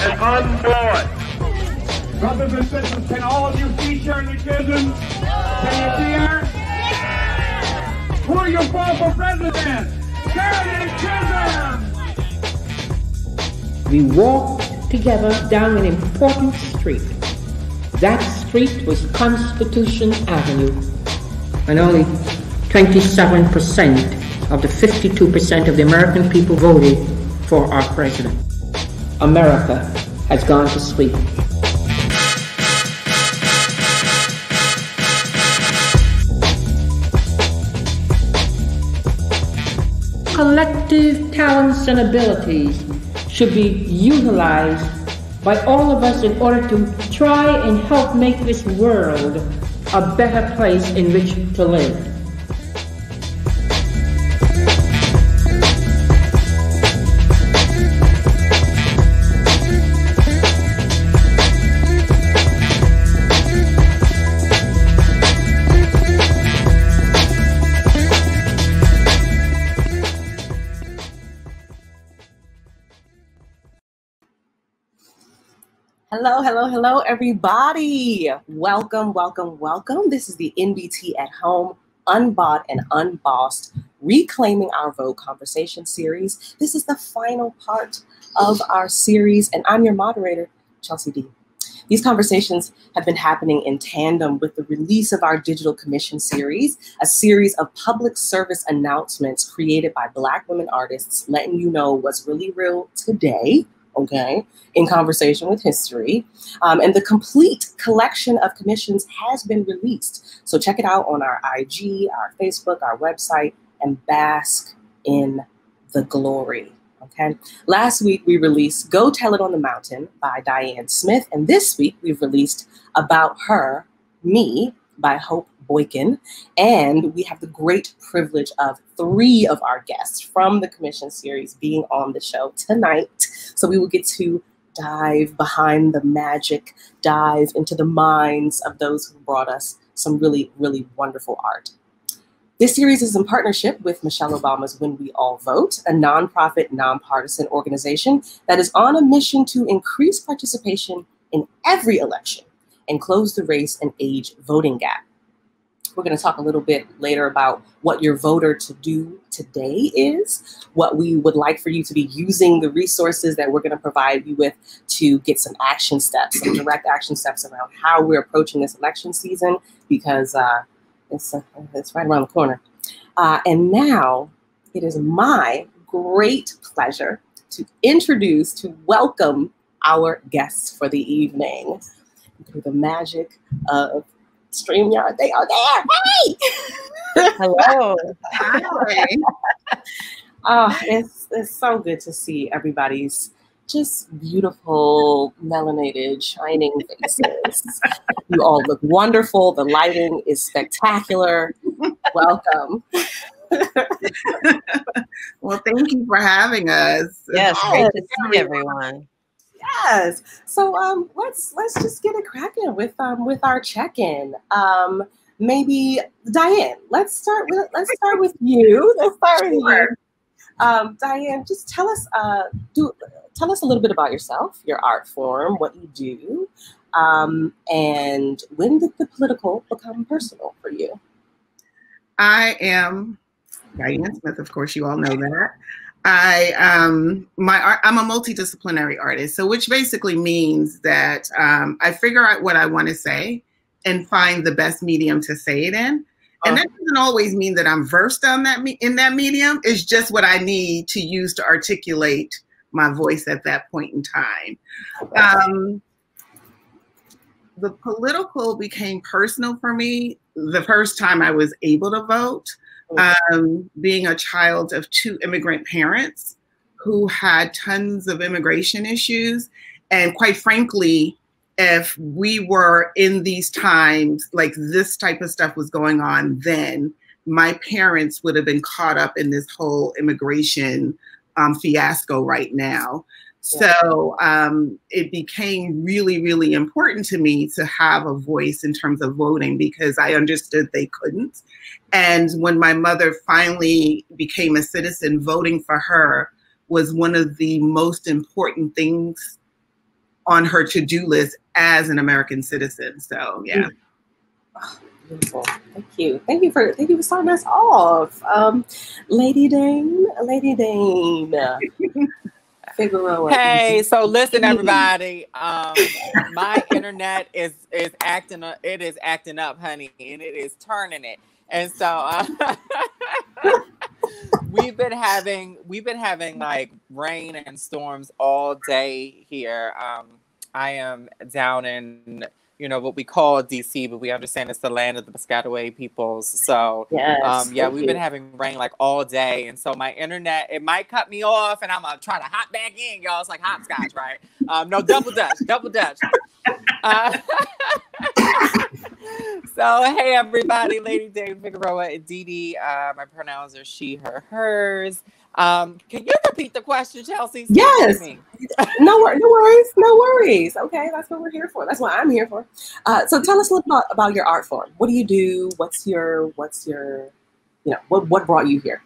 and unborn. Brothers and sisters, can all of you see Shirley Chisholm? Can you see her? Who are you for for president? Shirley Chisholm! We walked together down an important street. That street was Constitution Avenue, and only 27% of the 52% of the American people voted for our president. America has gone to sleep. Collective talents and abilities should be utilized by all of us in order to try and help make this world a better place in which to live. Hello, hello, hello, everybody. Welcome, welcome, welcome. This is the NBT at Home Unbought and Unbossed Reclaiming Our Vote conversation series. This is the final part of our series, and I'm your moderator, ChelseaDee. These conversations have been happening in tandem with the release of our Digital Commission series, a series of public service announcements created by Black women artists, letting you know what's really real today okay, in conversation with history. Um, and the complete collection of commissions has been released. So check it out on our IG, our Facebook, our website, and bask in the glory. Okay. Last week we released Go Tell It on the Mountain by Dianne Smith. And this week we've released About Her, Me by Hope Boykin. And we have the great privilege of three of our guests from the commission series being on the show tonight. So we will get to dive behind the magic, dive into the minds of those who brought us some really, really wonderful art. This series is in partnership with Michelle Obama's When We All Vote, a nonprofit, nonpartisan organization that is on a mission to increase participation in every election and close the race and age voting gap. We're going to talk a little bit later about what your voter to do today is, what we would like for you to be using the resources that we're going to provide you with to get some action steps, some direct action steps around how we're approaching this election season because uh, it's, uh, it's right around the corner. Uh, and now it is my great pleasure to introduce, to welcome our guests for the evening through the magic of StreamYard. They are there. Hey! Hello. Hi. oh, it's, it's so good to see everybody's just beautiful, melanated, shining faces. you all look wonderful. The lighting is spectacular. Welcome. well, thank you for having us. Yes, great to see everyone. Yes. So um, let's let's just get it cracking with um with our check-in. Um, maybe Dianne. Let's start with let's start with you. Let's start with you. Um, Dianne, just tell us uh do tell us a little bit about yourself, your art form, what you do, um, and when did the political become personal for you? I am Dianne Smith. Of course, you all know that. I um my art, I'm a multidisciplinary artist, so which basically means that um, I figure out what I want to say and find the best medium to say it in. And that doesn't always mean that I'm versed on that me- in that medium. It's just what I need to use to articulate my voice at that point in time. Um, the political became personal for me the first time I was able to vote um, being a child of two immigrant parents who had tons of immigration issues. And quite frankly, if we were in these times, like this type of stuff was going on then, my parents would have been caught up in this whole immigration um, fiasco right now. So um, it became really, really important to me to have a voice in terms of voting because I understood they couldn't. And when my mother finally became a citizen, voting for her was one of the most important things on her to-do list as an American citizen. So yeah. Beautiful. Thank you. Thank you for thank you for starting us off. Um, Lady Dane, Lady Dane. Hey, so listen, everybody. Um, my internet is is acting up. It is acting up, honey, and it is turning it. And so uh, we've been having we've been having like rain and storms all day here. Um, I am down in you know what we call DC, but we understand it's the land of the Piscataway peoples. So Yes, um, yeah, we've you. been having rain like all day, and so my internet it might cut me off, and I'm gonna try to hop back in, y'all. It's like hopscotch, right? Um, no double dutch, double dutch. Uh, so hey everybody, Lady Dane Figueroa Edidi. Uh, my pronouns are she, her, hers. Um, can you repeat the question, Chelsea? Speak Yes. no, wor- no worries, no worries. Okay, that's what we're here for. That's what I'm here for. Uh, so tell us a little about, about your art form. What do you do? What's your what's your you know what what brought you here?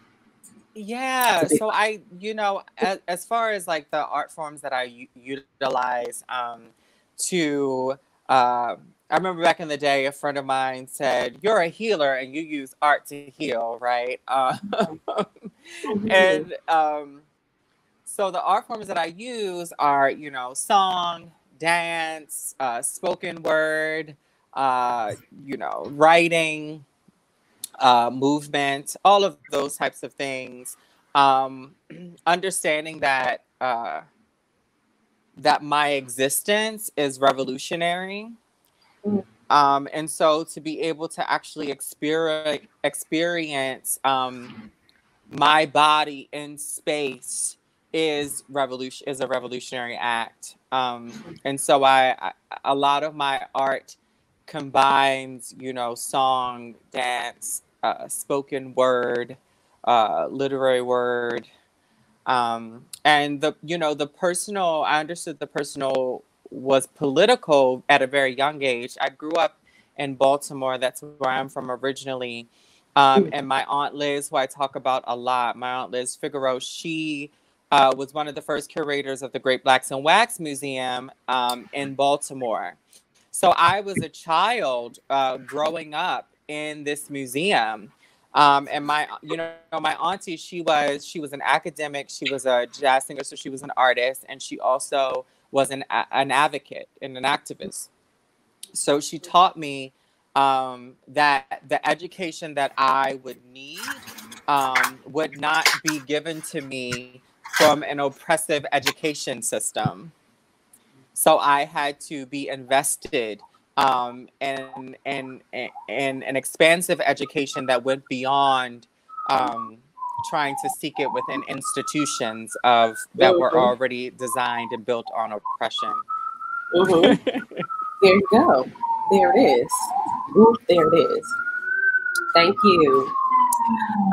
Yeah, That's a big- so I, you know, as, as far as like the art forms that I u- utilize um, to, uh, I remember back in the day, a friend of mine said, "You're a healer and you use art to heal, right?" Uh, and um, so the art forms that I use are, you know, song, dance, uh, spoken word, uh, you know, writing, uh, movement, all of those types of things. Um, understanding that uh, that my existence is revolutionary. Mhm. Um, and so to be able to actually experience experience um, my body in space is revolution is a revolutionary act. Um, and so I, I a lot of my art combines, you know, song, dance, uh, spoken word, uh, literary word, um, and the you know the personal. I understood the personal was political at a very young age. I grew up in Baltimore. That's where I'm from originally. Um, and my aunt Liz, who I talk about a lot, my aunt Liz Figaro, she uh, was one of the first curators of the Great Blacks in Wax Museum um, in Baltimore. So I was a child uh, growing up in this museum. Um, and my, you know, my auntie, she was, she was an academic, she was a jazz singer, so she was an artist, and she also was an an advocate and an activist. So she taught me um, that the education that I would need um, would not be given to me from an oppressive education system. So I had to be invested um, in, in, in, in an expansive education that went beyond um, trying to seek it within institutions of that were Mhm. already designed and built on oppression. Mhm. there you go. There it is. Ooh, there it is. Thank you.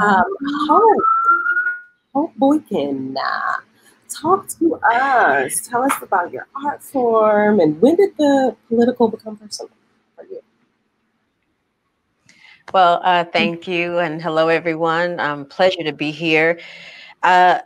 Um, Hope, Hope Boykin, uh, talk to us. Tell us about your art form and when did the political become personal? Well, uh, thank you, and hello, everyone. Um, pleasure to be here. Uh,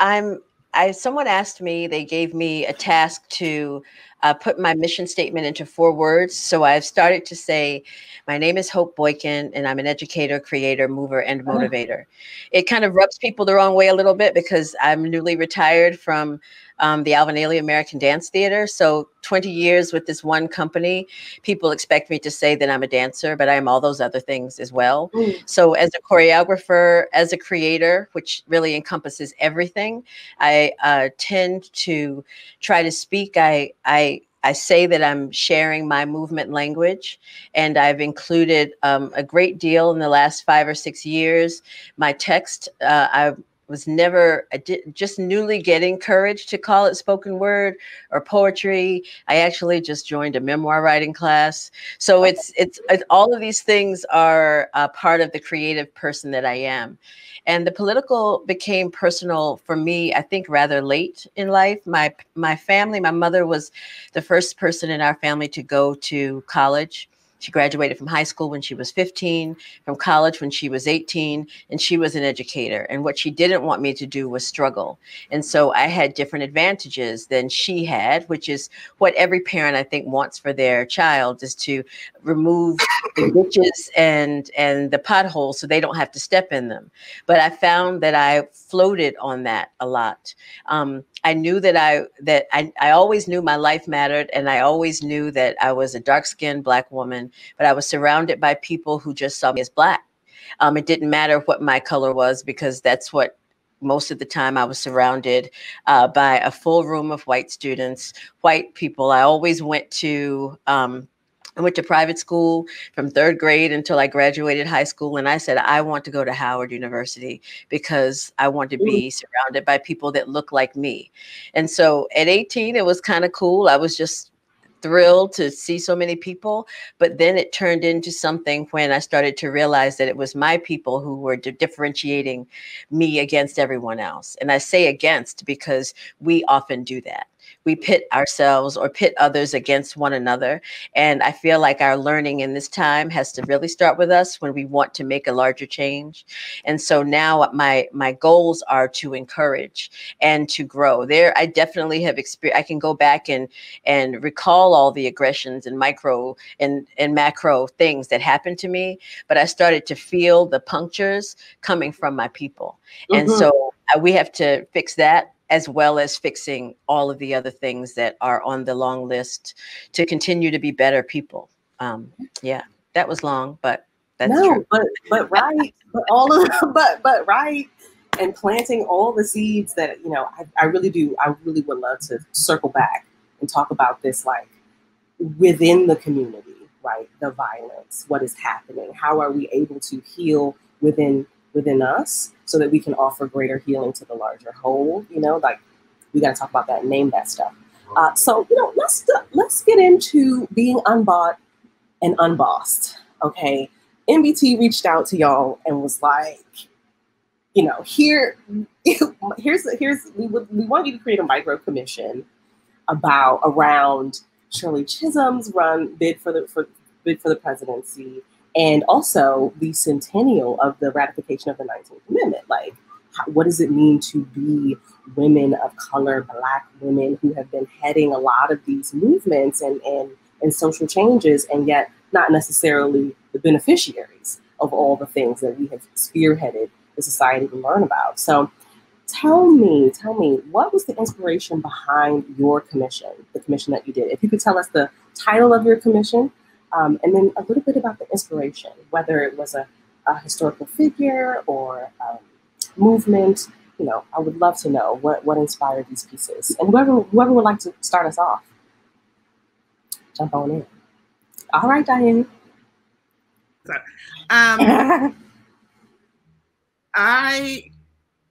I'm. I someone asked me. They gave me a task to uh, put my mission statement into four words. So I've started to say, "My name is Hope Boykin, and I'm an educator, creator, mover, and motivator." It kind of rubs people the wrong way a little bit because I'm newly retired from um, the Alvin Ailey American Dance Theater. So 20 years with this one company, people expect me to say that I'm a dancer, but I am all those other things as well. Mm. So, as a choreographer, as a creator, which really encompasses everything, I uh, tend to try to speak. I, I, I say that I'm sharing my movement language, and I've included um, a great deal in the last five or six years. My text, uh, I was never I did, just newly getting courage to call it spoken word or poetry. I actually just joined a memoir writing class. So it's it's, it's all of these things are uh, part of the creative person that I am. And the political became personal for me, I think, rather late in life. My my family, my mother was the first person in our family to go to college. She graduated from high school when she was 15, from college when she was 18, and she was an educator. And what she didn't want me to do was struggle. And so I had different advantages than she had, which is what every parent I think wants for their child is to remove the ditches and and the potholes so they don't have to step in them. But I found that I floated on that a lot. Um, I knew that I that I, I always knew my life mattered and I always knew that I was a dark-skinned black woman, but I was surrounded by people who just saw me as black. Um, it didn't matter what my color was because that's what most of the time I was surrounded uh, by a full room of white students, white people. I always went to um, I went to private school from third grade until I graduated high school. And I said, I want to go to Howard University because I want to be surrounded by people that look like me. And so at 18, it was kind of cool. I was just thrilled to see so many people. But then it turned into something when I started to realize that it was my people who were differentiating me against everyone else. And I say against because we often do that we pit ourselves or pit others against one another. And I feel like our learning in this time has to really start with us when we want to make a larger change. And so now my my goals are to encourage and to grow. There, I definitely have experienced. I can go back and and recall all the aggressions and micro and and macro things that happened to me, but I started to feel the punctures coming from my people, mm-hmm. and so uh, we have to fix that as well as fixing all of the other things that are on the long list to continue to be better people. Um, yeah, that was long, but that's no, true. but but right, but all of but but right, and planting all the seeds that you know, I, I really do. I really would love to circle back and talk about this, like within the community, right? The violence, what is happening? How are we able to heal within within us so that we can offer greater healing to the larger whole. You know, like we got to talk about that name that stuff. Uh, so you know, let's let's get into being unbought and unbossed. Okay, NBT reached out to y'all and was like, you know, here, here's here's we would we want you to create a micro commission about around Shirley Chisholm's run bid for the for bid for the presidency and also the centennial of the ratification of the 19th Amendment. Like, how, what does it mean to be women of color, Black women who have been heading a lot of these movements and, and, and social changes, and yet not necessarily the beneficiaries of all the things that we have spearheaded the society to learn about. So, tell me, tell me, what was the inspiration behind your commission, the commission that you did? If you could tell us the title of your commission, um, and then a little bit about the inspiration, whether it was a, a historical figure or um, movement. You know, I would love to know what, what inspired these pieces. And whoever, whoever would like to start us off, jump on in. All right, Dianne. Um, I,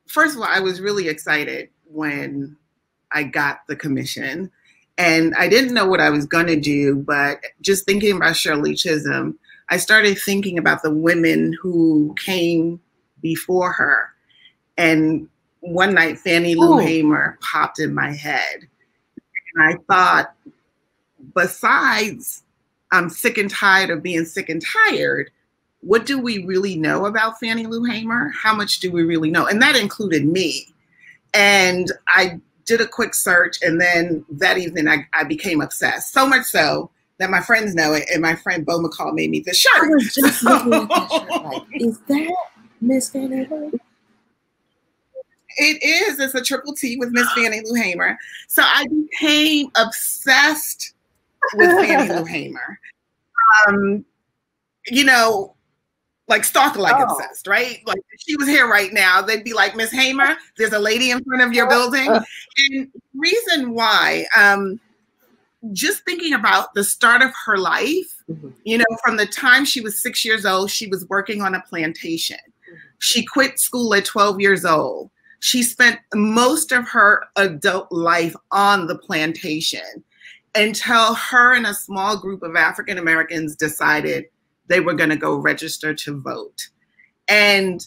first of all, I was really excited when I got the commission and I didn't know what I was going to do, but just thinking about Shirley Chisholm, I started thinking about the women who came before her. And one night, Fannie Lou oh. Hamer popped in my head. And I thought, besides, I'm sick and tired of being sick and tired. What do we really know about Fannie Lou Hamer? How much do we really know? And that included me. And I did a quick search, and then that evening I, I became obsessed. So much so that my friends know it, and my friend Bo McCall made me the shirt. I was just looking at that shirt like, is that Miss Fannie Lou? It is. It's a triple T with Miss Fannie Lou Hamer. So I became obsessed with Fannie Lou Hamer. Um, you know, like stalker like oh. obsessed, right? Like if she was here right now, they'd be like, Miss Hamer, there's a lady in front of your building. and reason why, um, just thinking about the start of her life, mm-hmm. you know, from the time she was six years old, she was working on a plantation. Mm-hmm. She quit school at 12 years old. She spent most of her adult life on the plantation until her and a small group of African Americans decided they were going to go register to vote. And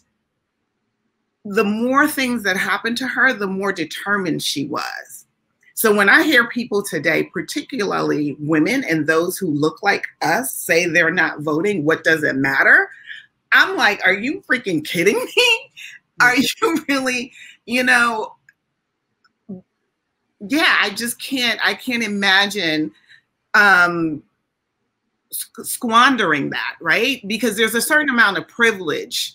the more things that happened to her, the more determined she was. So when I hear people today, particularly women and those who look like us, say they're not voting, what does it matter? I'm like, are you freaking kidding me? Are you really, you know, yeah, I just can't, I can't imagine um, squandering that, right? Because there's a certain amount of privilege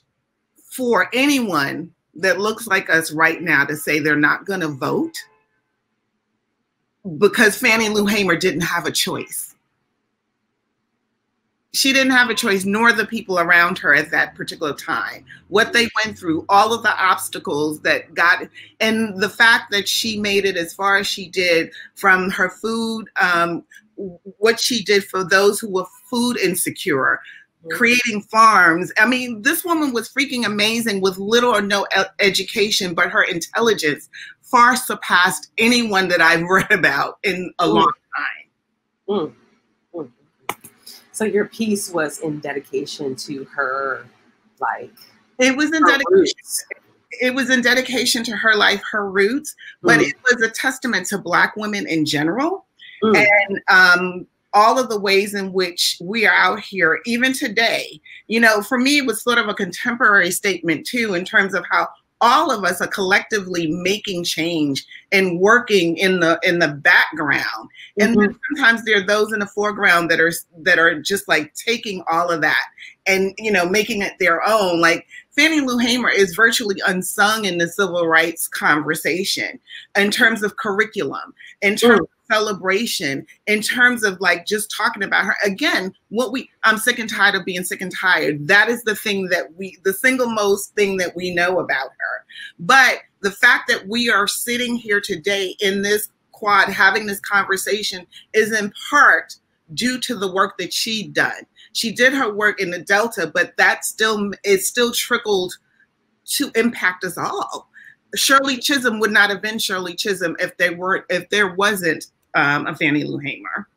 for anyone that looks like us right now to say they're not going to vote because Fannie Lou Hamer didn't have a choice. She didn't have a choice, nor the people around her at that particular time. What they went through, all of the obstacles that got, and the fact that she made it as far as she did from her food, um, what she did for those who were food insecure, creating farms. I mean, this woman was freaking amazing with little or no education, but her intelligence far surpassed anyone that I've read about in a mm. long time. Mm. Mm. So your piece was in dedication to her, like it was in dedication. Roots. It was in dedication to her life, her roots, but mm. it was a testament to Black women in general, mm. and um, all of the ways in which we are out here, even today. You know, for me, it was sort of a contemporary statement too, in terms of how all of us are collectively making change and working in the in the background and mm-hmm. sometimes there are those in the foreground that are that are just like taking all of that and you know making it their own like fannie lou hamer is virtually unsung in the civil rights conversation in terms of curriculum in terms mm celebration in terms of like just talking about her. Again what we i'm sick and tired of being sick and tired. That is the thing that we the single most thing that we know about her. But the fact that we are sitting here today in this quad having this conversation is in part due to the work that she done. She did her work in the delta but that still it still trickled to impact us all. Shirley Chisholm would not have been Shirley Chisholm if they were if there wasn't um, a Fannie Lou Hamer.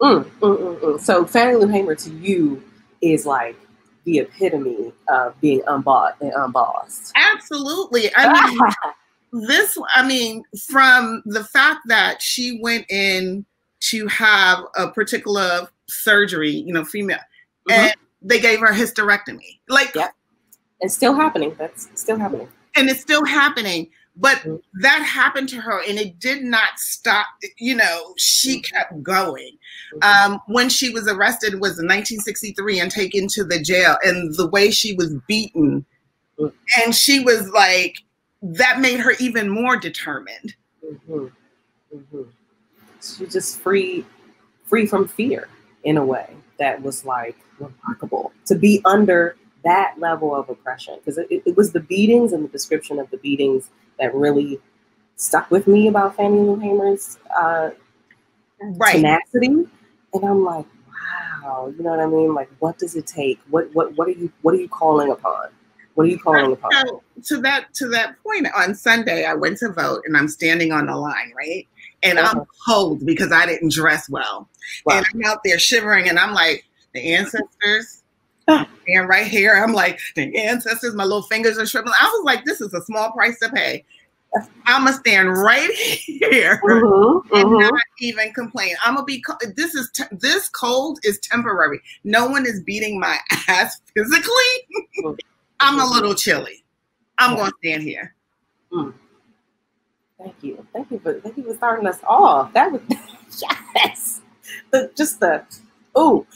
Mm, mm, mm, mm, so Fannie Lou Hamer to you is like the epitome of being unbought and unbossed. Absolutely. I mean, this, I mean, from the fact that she went in to have a particular surgery, you know, female, mm-hmm. and they gave her hysterectomy. Like, yeah. It's still happening. That's still happening. And it's still happening. But mm-hmm. that happened to her and it did not stop. You know, she mm-hmm. kept going. Mm-hmm. Um, when she was arrested was in 1963 and taken to the jail and the way she was beaten. And she was like, that made her even more determined. Mm-hmm. Mm-hmm. She just free, free from fear in a way that was like remarkable to be under that level of oppression because it, it, was the beatings and the description of the beatings that really stuck with me about Fannie Lou Hamer's uh, right. tenacity. And I'm like, wow, you know what I mean? Like, what does it take? What what what are you what are you calling upon? What are you calling upon? So, to that to that point, on Sunday I went to vote and I'm standing on the line, right? And uh-huh. I'm cold because I didn't dress well. Wow. And I'm out there shivering and I'm like, the ancestors and right here, I'm like, the ancestors, my little fingers are shriveling. I was like, this is a small price to pay. I'm gonna stand right here mm-hmm, and mm-hmm. not even complain. I'm gonna be. This is te- this cold is temporary. No one is beating my ass physically. Mm-hmm. I'm a little chilly. I'm gonna stand here. Mm. Thank you, thank you for thank you for starting us off. That was yes. The just the oh,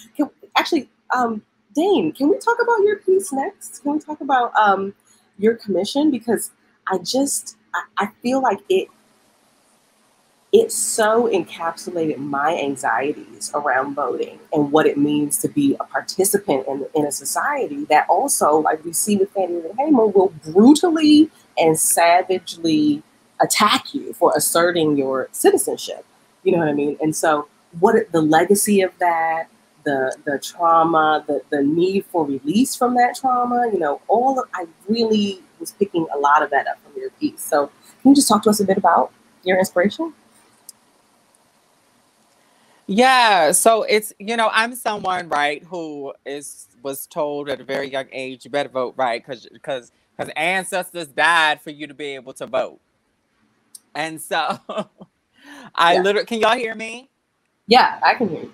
actually um Dane, can we talk about your piece next? Can we talk about um, your commission? Because I just I, I feel like it it so encapsulated my anxieties around voting and what it means to be a participant in, in a society that also, like we see with Fannie Lou Hamer, will brutally and savagely attack you for asserting your citizenship. You know what I mean? And so, what the legacy of that, the the trauma, the the need for release from that trauma. You know, all of, I really was picking a lot of that up from your piece. So, can you just talk to us a bit about your inspiration? Yeah, so it's you know I'm someone right who is was told at a very young age you better vote right because because because ancestors died for you to be able to vote, and so I Yeah. literally can y'all hear me? Yeah, I can hear you.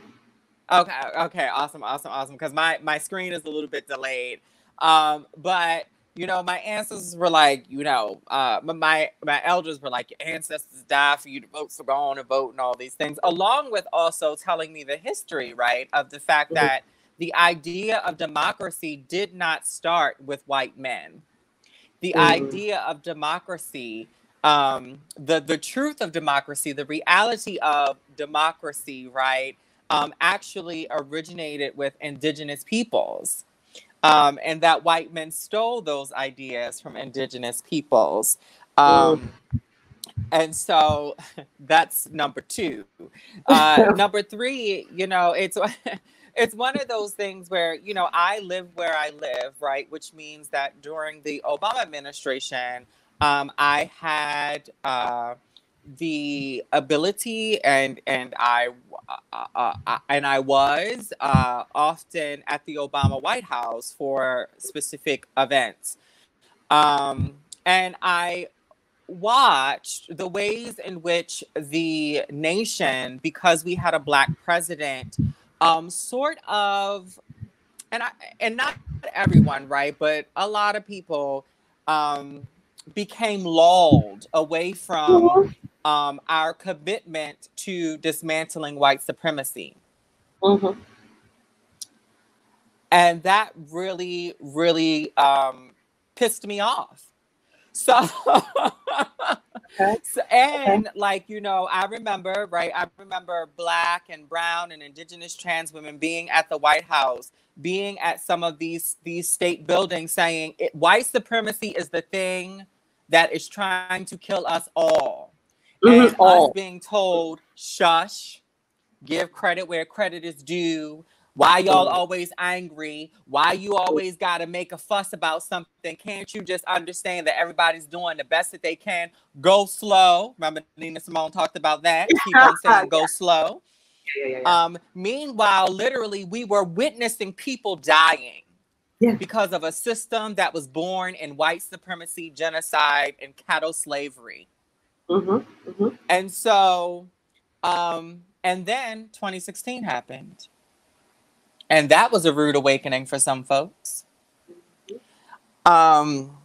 Okay, okay, awesome, awesome, awesome. Because my my screen is a little bit delayed. Um, but you know, my ancestors were like, you know, uh, my- my elders were like, your ancestors died for you to vote, so go on and vote, and all these things. Along with also telling me the history, right, of the fact that the idea of democracy did not start with white men. The Mhm. idea of democracy um, the the truth of democracy, the reality of democracy, right, um, actually originated with indigenous peoples, um, and that white men stole those ideas from indigenous peoples. Um, and so that's number two. Uh, number three, you know, it's it's one of those things where you know I live where I live, right, which means that during the Obama administration, um, I had uh, the ability and and I uh, uh, uh, and I was uh, often at the Obama White House for specific events, um, and I watched the ways in which the nation, because we had a black president, um, sort of, and I and not everyone, right, but a lot of people um, became lulled away from um, our commitment to dismantling white supremacy. Mhm. And that really, really um, pissed me off. So, Okay. so and like, you know, I remember, right? I remember black and brown and indigenous trans women being at the White House, being at some of these these state buildings saying it, white supremacy is the thing that is trying to kill us all. Mhm, And all. us being told, shush, give credit where credit is due. Why y'all Mhm. always angry? Why you always got to make a fuss about something? Can't you just understand that everybody's doing the best that they can? Go slow. Remember Nina Simone talked about that. Keep on saying go slow. Yeah, yeah, yeah. Um, meanwhile, literally, we were witnessing people dying because of a system that was born in white supremacy, genocide, and chattel slavery. Mhm, mhm. And so, um, and then 2016 happened. And that was a rude awakening for some folks. Um,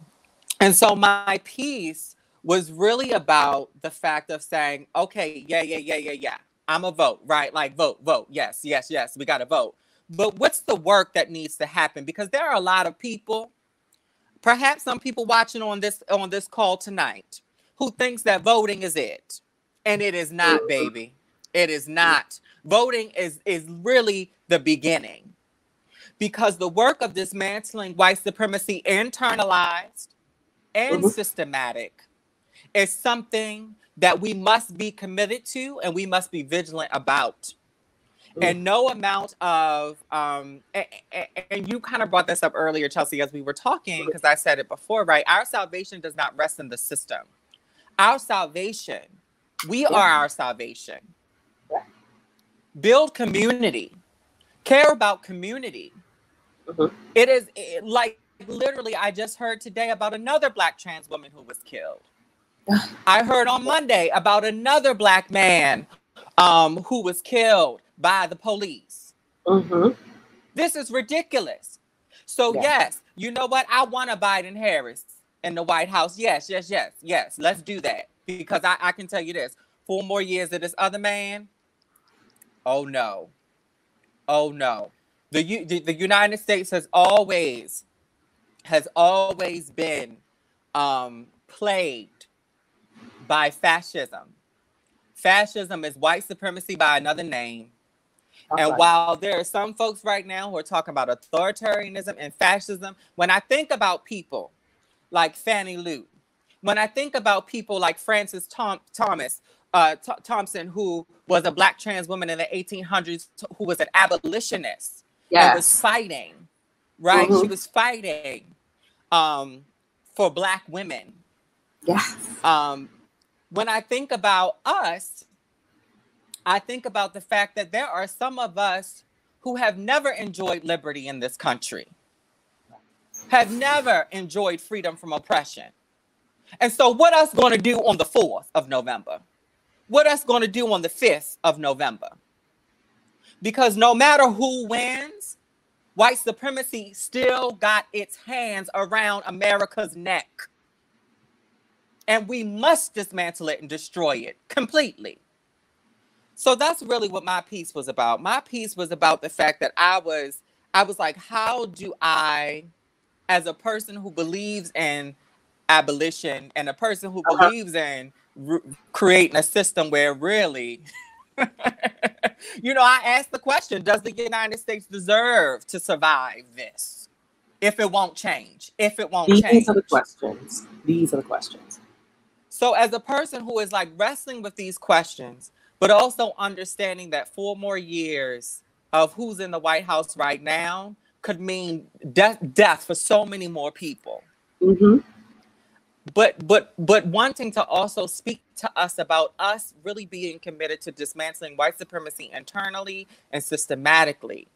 and so my piece was really about the fact of saying, okay, yeah, yeah, yeah, yeah, yeah. I'm a vote, right? Like vote, vote. Yes, yes, yes. We got to vote. But what's the work that needs to happen? Because there are a lot of people, perhaps some people watching on this on this call tonight, who thinks that voting is it. And it is not, baby. It is not. Voting is is really the beginning. Because the work of dismantling white supremacy internalized and Mhm. systematic is something that we must be committed to and we must be vigilant about. And no amount of um a- a- and you kind of brought this up earlier, Chelsea, as we were talking, because I said it before, right? Our salvation does not rest in the system. Our salvation, we are our salvation. Yeah. Build community, care about community. Mhm. It is it- like literally, I just heard today about another black trans woman who was killed. I heard on Monday about another black man um, who was killed by the police. Mhm. This is ridiculous. So, Yeah. yes, you know what? I want a Biden Harris in the White House. Yes, yes, yes, yes. Let's do that. Because I, I can tell you this four more years of this other man. Oh, no. Oh, no. The, U- the, the United States has always, has always been um, plagued by fascism. Fascism is white supremacy by another name. And while there are some folks right now who are talking about authoritarianism and fascism, when I think about people like Fannie Lou, when I think about people like Frances Tom- Thomas uh, Th- Thompson, who was a black trans woman in the 1800s, t- who was an abolitionist and was Yes. fighting, right? She Mhm. was fighting um, for black women. Yes. Um, when I think about us, I think about the fact that there are some of us who have never enjoyed liberty in this country, have never enjoyed freedom from oppression. And so, what us going to do on the 4th of November? what us going to do on the 5th of November. Because no matter who wins, white supremacy still got its hands around America's neck. And we must dismantle it and destroy it completely. So that's really what my piece was about. My piece was about the fact that I was I was like how do I as a person who believes in abolition and a person who uh-huh. believes in re- creating a system where really you know, I asked the question Does the United States deserve to survive this if it won't change? If it won't These change? These are the questions. These are the questions. So, as a person who is like wrestling with these questions, but also understanding that four more years of who's in the White House right now could mean death, death for so many more people. Mm-hmm. But but but wanting to also speak to us about us really being committed to dismantling white supremacy internally and systematically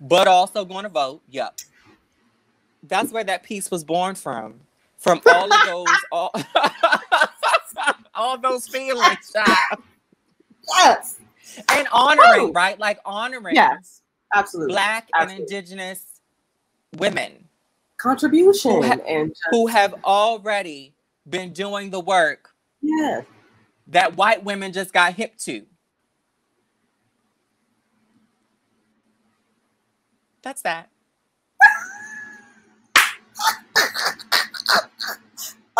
but also going to vote yep. That's where that piece was born from from all of those all, all those feelings yes. And honoring Woo! right? Like honoring yes absolutely black absolutely. and indigenous women contribution who, ha- and just, who have already been doing the work yeah. that white women just got hip to. That's that.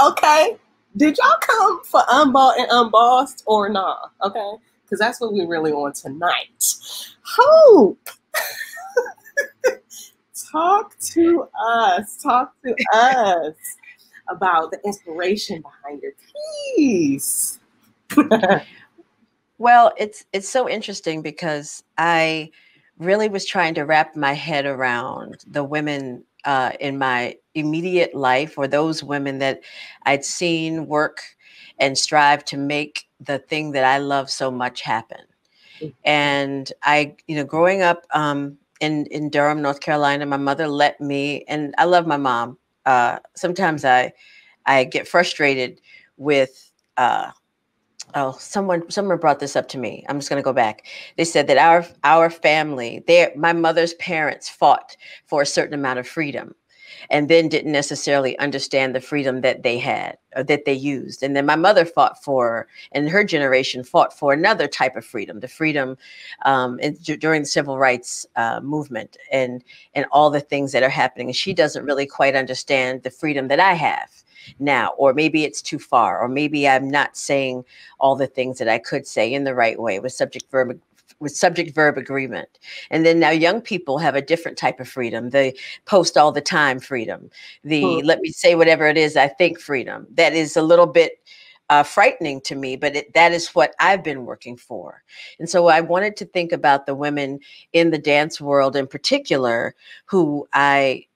okay. Did y'all come for unbought and unbossed or not? Nah? Okay. Because that's what we're really want tonight. Hope. Talk to us. Talk to us about the inspiration behind your piece. well, it's it's so interesting because I really was trying to wrap my head around the women uh, in my immediate life or those women that I'd seen work and strive to make the thing that I love so much happen. And I, you know, growing up um, in in Durham, North Carolina. My mother let me, and I love my mom. Uh, sometimes I I get frustrated with. Uh, oh, someone someone brought this up to me. I'm just going to go back. They said that our our family, their my mother's parents fought for a certain amount of freedom and then didn't necessarily understand the freedom that they had or that they used. And then my mother fought for, and her generation fought for another type of freedom, the freedom um, in, during the civil rights uh, movement and and all the things that are happening. And she doesn't really quite understand the freedom that I have now, or maybe it's too far, or maybe I'm not saying all the things that I could say in the right way with subject verb with subject verb agreement. And then now young people have a different type of freedom. The post all the time freedom, the hmm. let me say whatever it is I think freedom. That is a little bit uh, frightening to me, but it, that is what I've been working for. And so I wanted to think about the women in the dance world in particular who I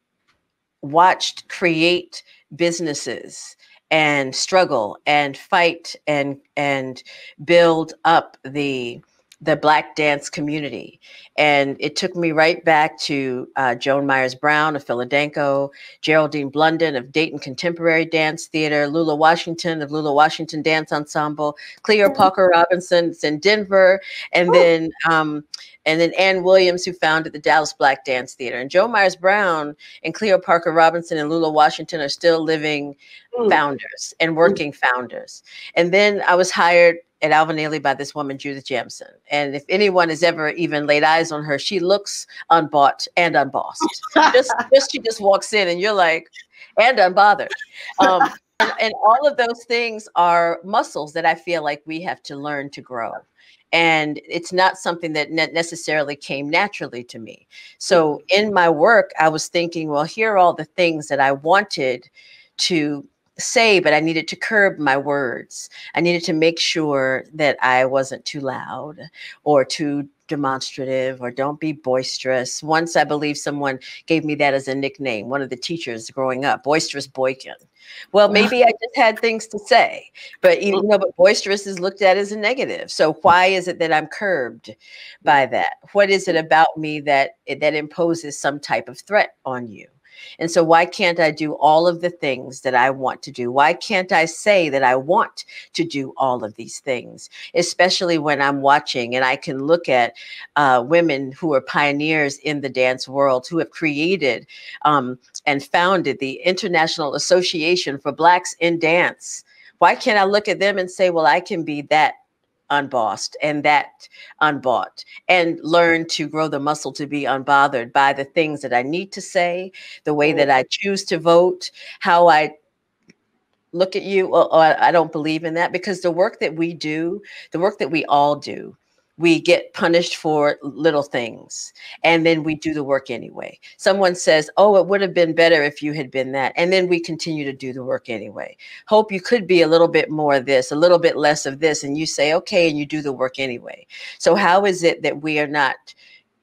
watched create businesses and struggle and fight and and build up the the black dance community and it took me right back to uh, joan myers brown of philadelphia jeraldyne blunden of dayton contemporary dance theater lula washington of lula washington dance ensemble cleo parker robinson in denver and then um, and then Ann Williams, who founded the Dallas Black Dance Theater. And Joan Myers Brown and Cleo Parker Robinson and Lula Washington are still living mm. founders and working mm. founders. And then I was hired at Alvin Ailey by this woman, Judith Jamison. And if anyone has ever even laid eyes on her, she looks unbought and unbossed. just, just she just walks in and you're like, and unbothered. Um, and, and all of those things are muscles that I feel like we have to learn to grow. And it's not something that necessarily came naturally to me. So in my work, I was thinking, well, here are all the things that I wanted to say, but I needed to curb my words. I needed to make sure that I wasn't too loud or too demonstrative or don't be boisterous. Once I believe someone gave me that as a nickname, one of the teachers growing up, boisterous boykin. Well, maybe I just had things to say, but you know, but boisterous is looked at as a negative. So why is it that I'm curbed by that? What is it about me that that imposes some type of threat on you? And so, why can't I do all of the things that I want to do? Why can't I say that I want to do all of these things, especially when I'm watching and I can look at uh, women who are pioneers in the dance world who have created um, and founded the International Association for Blacks in Dance? Why can't I look at them and say, well, I can be that unbossed and that unbought and learn to grow the muscle to be unbothered by the things that I need to say, the way that I mm. choose to vote, how I look at you. Well, I don't believe in that because the work that we do, the work that we all do, we get punished for little things and then we do the work anyway. Someone says, Oh, it would have been better if you had been that. And then we continue to do the work anyway. Hope you could be a little bit more of this, a little bit less of this. And you say, Okay, and you do the work anyway. So, how is it that we are not?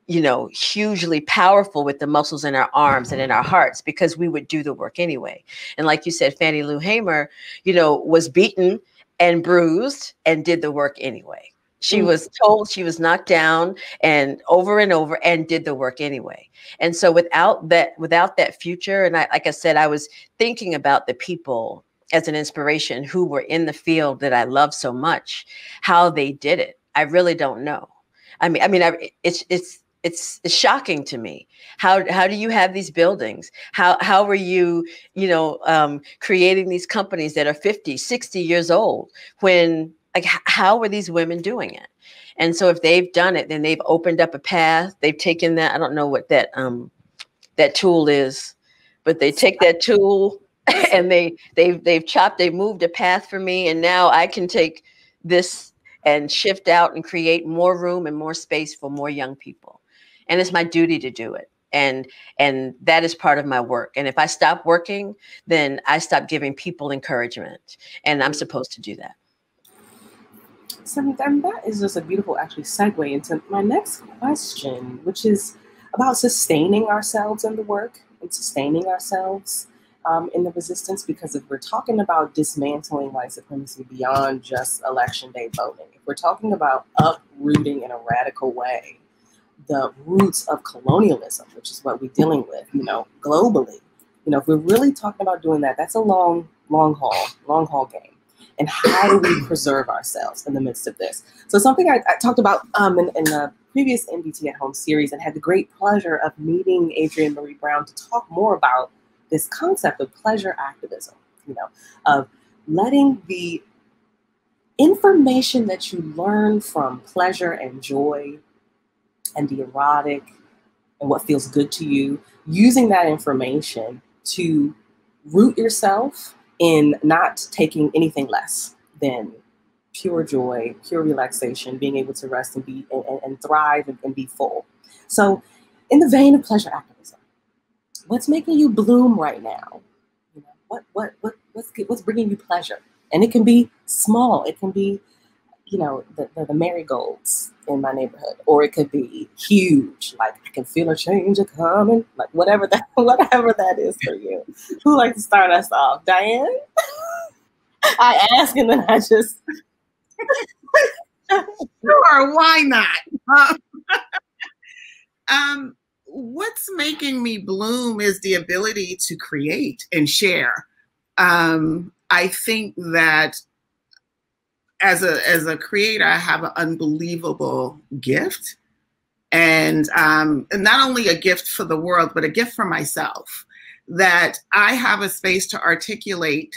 you know, hugely powerful with the muscles in our arms and in our hearts because we would do the work anyway. And like you said, Fannie Lou Hamer, you know, was beaten and bruised and did the work anyway. She mm. was told she was knocked down and over and over and did the work anyway. And so without that, without that future, and I, like I said, I was thinking about the people as an inspiration who were in the field that I love so much, how they did it. I really don't know. I mean, I mean, I, it's it's it's, it's shocking to me. How how do you have these buildings? How how were you, you know, um, creating these companies that are 50, 60 years old when like how are these women doing it? And so if they've done it then they've opened up a path they've taken that i don't know what that um that tool is but they take that tool and they they've they've chopped they moved a path for me and now i can take this and shift out and create more room and more space for more young people. And it's my duty to do it. And and that is part of my work. And if i stop working then i stop giving people encouragement. And i'm supposed to do that so then that is just a beautiful actually segue into my next question, which is about sustaining ourselves in the work and sustaining ourselves um, in the resistance. Because if we're talking about dismantling white supremacy beyond just election day voting, if we're talking about uprooting in a radical way the roots of colonialism, which is what we're dealing with, you know, globally, you know, if we're really talking about doing that, that's a long, long haul, long haul game and how do we preserve ourselves in the midst of this? So something I, I talked about um, in, in, the previous NBT at Home series and had the great pleasure of meeting Adrienne Maree Brown to talk more about this concept of pleasure activism, you know, of letting the information that you learn from pleasure and joy and the erotic and what feels good to you, using that information to root yourself in not taking anything less than pure joy, pure relaxation, being able to rest and be and, and thrive and, and, be full. So, in the vein of pleasure activism, what's making you bloom right now? You know, what what what what's what's bringing you pleasure? And it can be small. It can be you know, the, the, the, marigolds in my neighborhood, or it could be huge, like I can feel a change of coming, like whatever that whatever that is for you. Who like to start us off, Dianne? I ask and then I just sure, why not? um, what's making me bloom is the ability to create and share. Um, I think that as a as a creator, I have an unbelievable gift, and um, and not only a gift for the world, but a gift for myself. That I have a space to articulate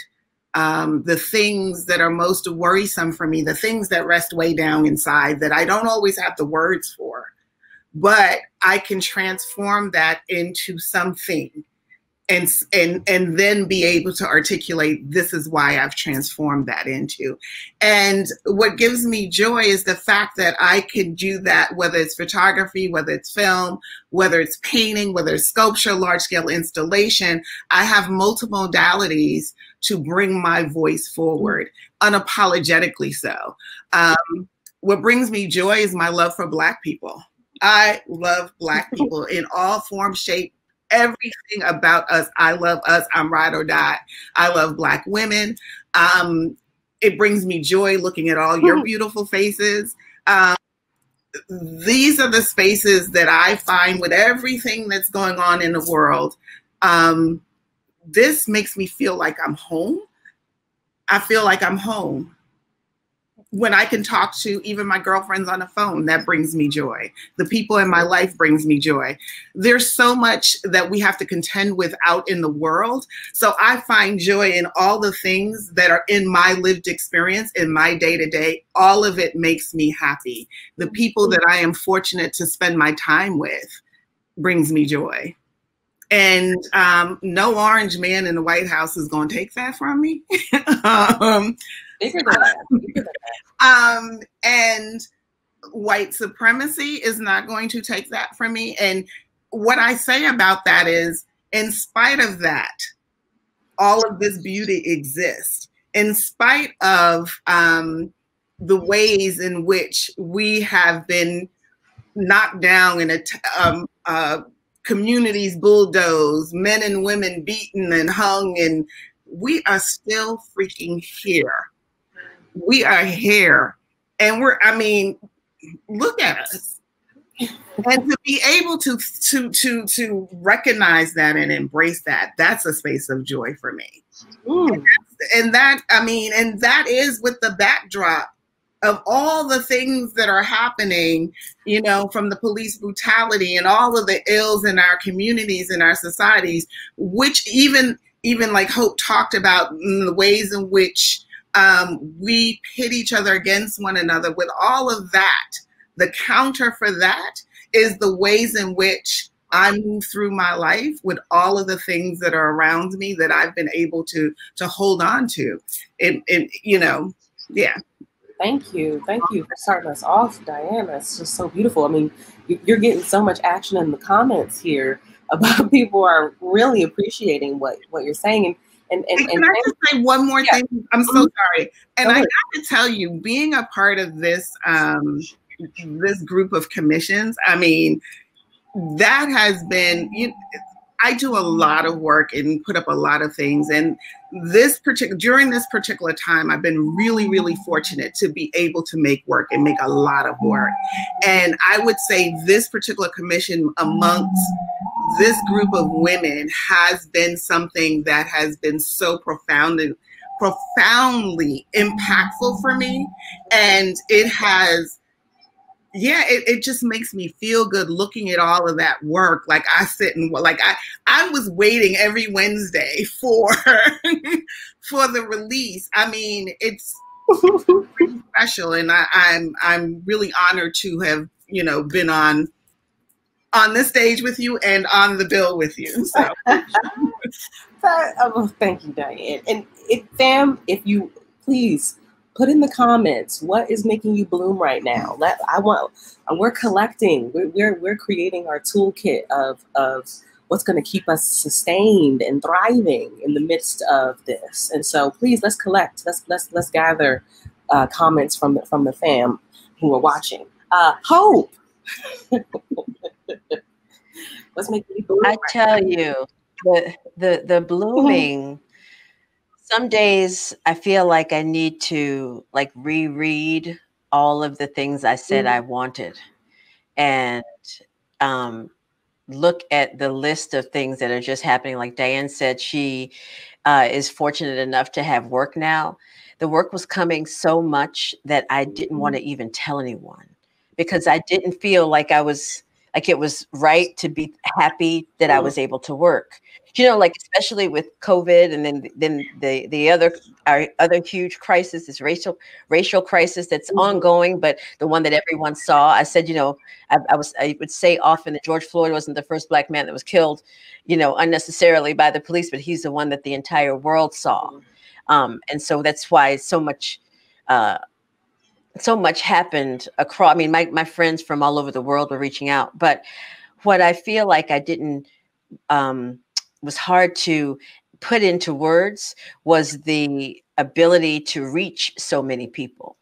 um, the things that are most worrisome for me, the things that rest way down inside that I don't always have the words for, but I can transform that into something and and and then be able to articulate this is why I've transformed that into. And what gives me joy is the fact that I can do that whether it's photography, whether it's film, whether it's painting, whether it's sculpture, large scale installation, I have multiple modalities to bring my voice forward unapologetically so. Um, what brings me joy is my love for black people. I love black people in all forms, shape, everything about us. I love us. I'm ride or die. I love black women. Um, it brings me joy looking at all your beautiful faces. Um, these are the spaces that I find with everything that's going on in the world. um, this makes me feel like I'm home. I feel like I'm home when I can talk to even my girlfriends on the phone, that brings me joy. The people in my life brings me joy. There's so much that we have to contend with out in the world. So I find joy in all the things that are in my lived experience, in my day to day. All of it makes me happy. The people that I am fortunate to spend my time with brings me joy. And um, no orange man in the White House is going to take that from me. um, Bigger than that. Um, and white supremacy is not going to take that from me. And what I say about that is, in spite of that, all of this beauty exists. In spite of um, the ways in which we have been knocked down and um, uh, communities bulldozed, men and women beaten and hung, and we are still freaking here we are here. And we're i mean look at us. And to be able to to to to recognize that and embrace that that's a space of joy for me. And, and, that i mean and that is with the backdrop of all the things that are happening you know from the police brutality and all of the ills in our communities and our societies which even even like hope talked about the ways in which um, we pit each other against one another. With all of that, the counter for that is the ways in which I move through my life with all of the things that are around me that I've been able to to hold on to. And, and you know, yeah. Thank you. Thank you for starting us off, Diana. It's just so beautiful. I mean, you're getting so much action in the comments here about people are really appreciating what, what you're saying. And and, and, and can I just say one more yeah. thing? I'm so mm-hmm. sorry. And I got to tell you, being a part of this um, this group of commissions, I mean, that has been you, I do a lot of work and put up a lot of things. And this particular during this particular time, I've been really, really fortunate to be able to make work and make a lot of work. And I would say this particular commission amongst this group of women has been something that has been so profound and profoundly impactful for me. And it has yeah it, it just makes me feel good looking at all of that work. Like i sit and like i i was waiting every wednesday for for the release. I mean it's special. And I, i'm i'm really honored to have you know been on on the stage with you and on the bill with you so oh, thank you dianne and if fam if you please put in the comments what is making you bloom right now. Let I want we're collecting. We're we're, we're creating our toolkit of of what's going to keep us sustained and thriving in the midst of this. And so please let's collect. Let's let's let's gather uh, comments from the, from the fam who are watching. Uh, hope. Making you bloom? I tell you, the the the blooming some days I feel like I need to like reread all of the things I said mm. I wanted and um, look at the list of things that are just happening. Like Dianne said, she uh, is fortunate enough to have work now. The work was coming so much that I didn't want to mm-hmm. even tell anyone because I didn't feel like I was like it was right to be happy that I mm. was able to work you know, like especially with COVID, and then then the the other our other huge crisis is racial racial crisis that's mm-hmm. ongoing, but the one that everyone saw. I said, you know, I, I, was I would say often that George Floyd wasn't the first black man that was killed, you know, unnecessarily by the police, but he's the one that the entire world saw, mm-hmm. um, and so that's why so much. Uh, so much happened across. I mean, my my friends from all over the world were reaching out, but what I feel like I didn't um, was hard to put into words was the ability to reach so many people.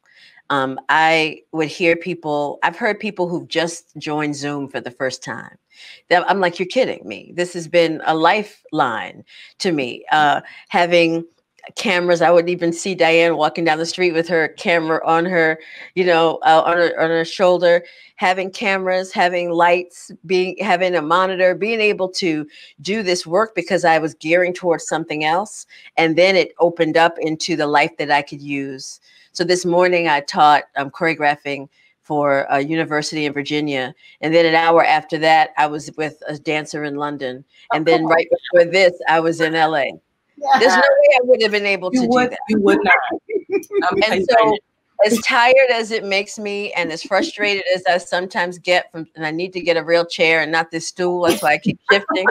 Um, I would hear people, I've heard people who've just joined Zoom for the first time. I'm like, you're kidding me. This has been a lifeline to me. Uh, having cameras. I would even see Dianne walking down the street with her camera on her, you know, uh, on her on her shoulder, having cameras, having lights, being having a monitor, being able to do this work because I was gearing towards something else, and then it opened up into the life that I could use. So this morning I taught um, choreographing for a university in Virginia. And then an hour after that, I was with a dancer in London. And then right before this, I was in LA. Yeah. There's no way I would have been able you to would, do that. You would not. and so, as tired as it makes me, and as frustrated as I sometimes get from, and I need to get a real chair and not this stool. That's why I keep shifting.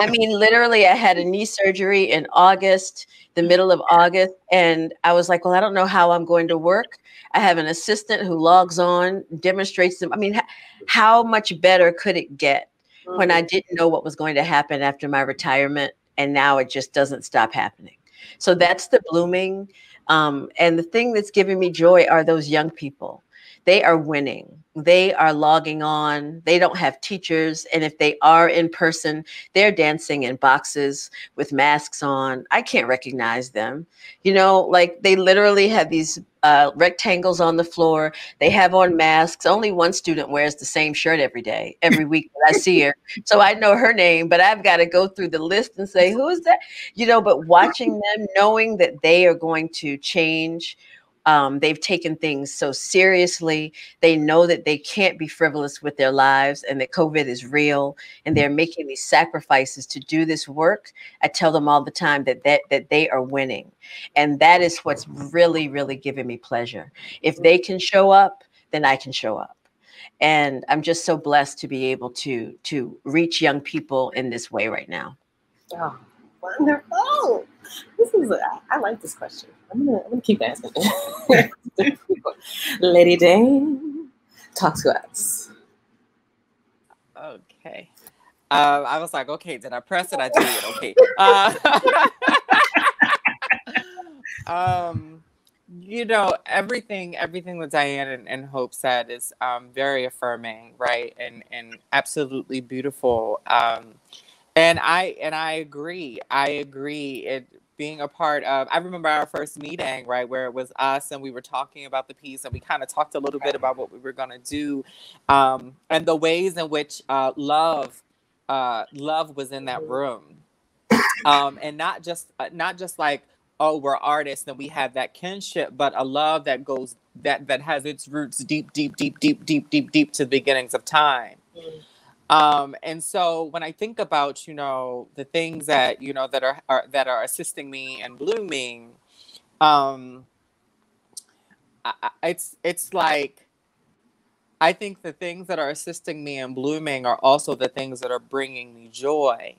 I mean, literally, I had a knee surgery in August, the middle of August, and I was like, "Well, I don't know how I'm going to work." I have an assistant who logs on, demonstrates them. I mean, how much better could it get? When I mm-hmm. didn't know what was going to happen after my retirement. And now it just doesn't stop happening. So that's the blooming. Um, and the thing that's giving me joy are those young people. They are winning. They are logging on. They don't have teachers. And if they are in person, they're dancing in boxes with masks on. I can't recognize them. You know, like they literally have these uh, rectangles on the floor. They have on masks. Only one student wears the same shirt every day, every week that I see her. So I know her name, but I've got to go through the list and say, who is that? You know, but watching them, knowing that they are going to change um, they've taken things so seriously. They know that they can't be frivolous with their lives and that COVID is real and they're making these sacrifices to do this work. I tell them all the time that, that, that they are winning. And that is what's really, really giving me pleasure. If they can show up, then I can show up. And I'm just so blessed to be able to to reach young people in this way right now. Oh, wonderful. This is I like this question. I'm gonna, I'm gonna keep asking. Lady Dane, talk to us. Okay. Uh, I was like, okay, did I press it? I did it. Okay. Uh, um, you know, everything, everything that Dianne and, and Hope said is um, very affirming, right, and and absolutely beautiful. Um, and I and I agree. I agree. It being a part of i remember our first meeting right where it was us and we were talking about the piece and we kind of talked a little bit about what we were going to do um, and the ways in which uh, love uh, love was in that room. Um, and not just uh, not just like oh we're artists and we have that kinship but a love that goes that that has its roots deep deep deep deep deep deep deep to the beginnings of time. Mm. Um, and so when I think about, you know, the things that, you know, that are, are that are assisting me and blooming, um, I, it's, it's like, I think the things that are assisting me and blooming are also the things that are bringing me joy.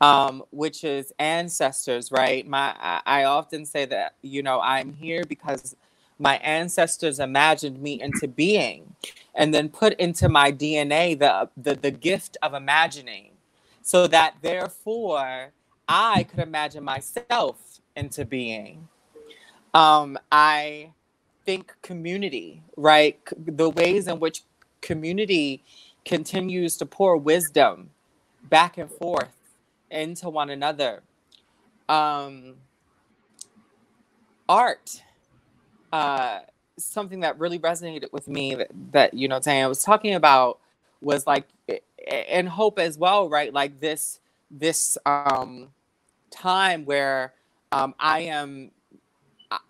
Um, which is ancestors, right? My, I, I often say that, you know, I'm here because my ancestors imagined me into being and then put into my DNA the, the, the gift of imagining so that therefore I could imagine myself into being. Um, I think community, right? The ways in which community continues to pour wisdom back and forth into one another. Um, art uh, something that really resonated with me that, that you know Dianne was talking about was like and hope as well, right? Like this this um, time where um, I am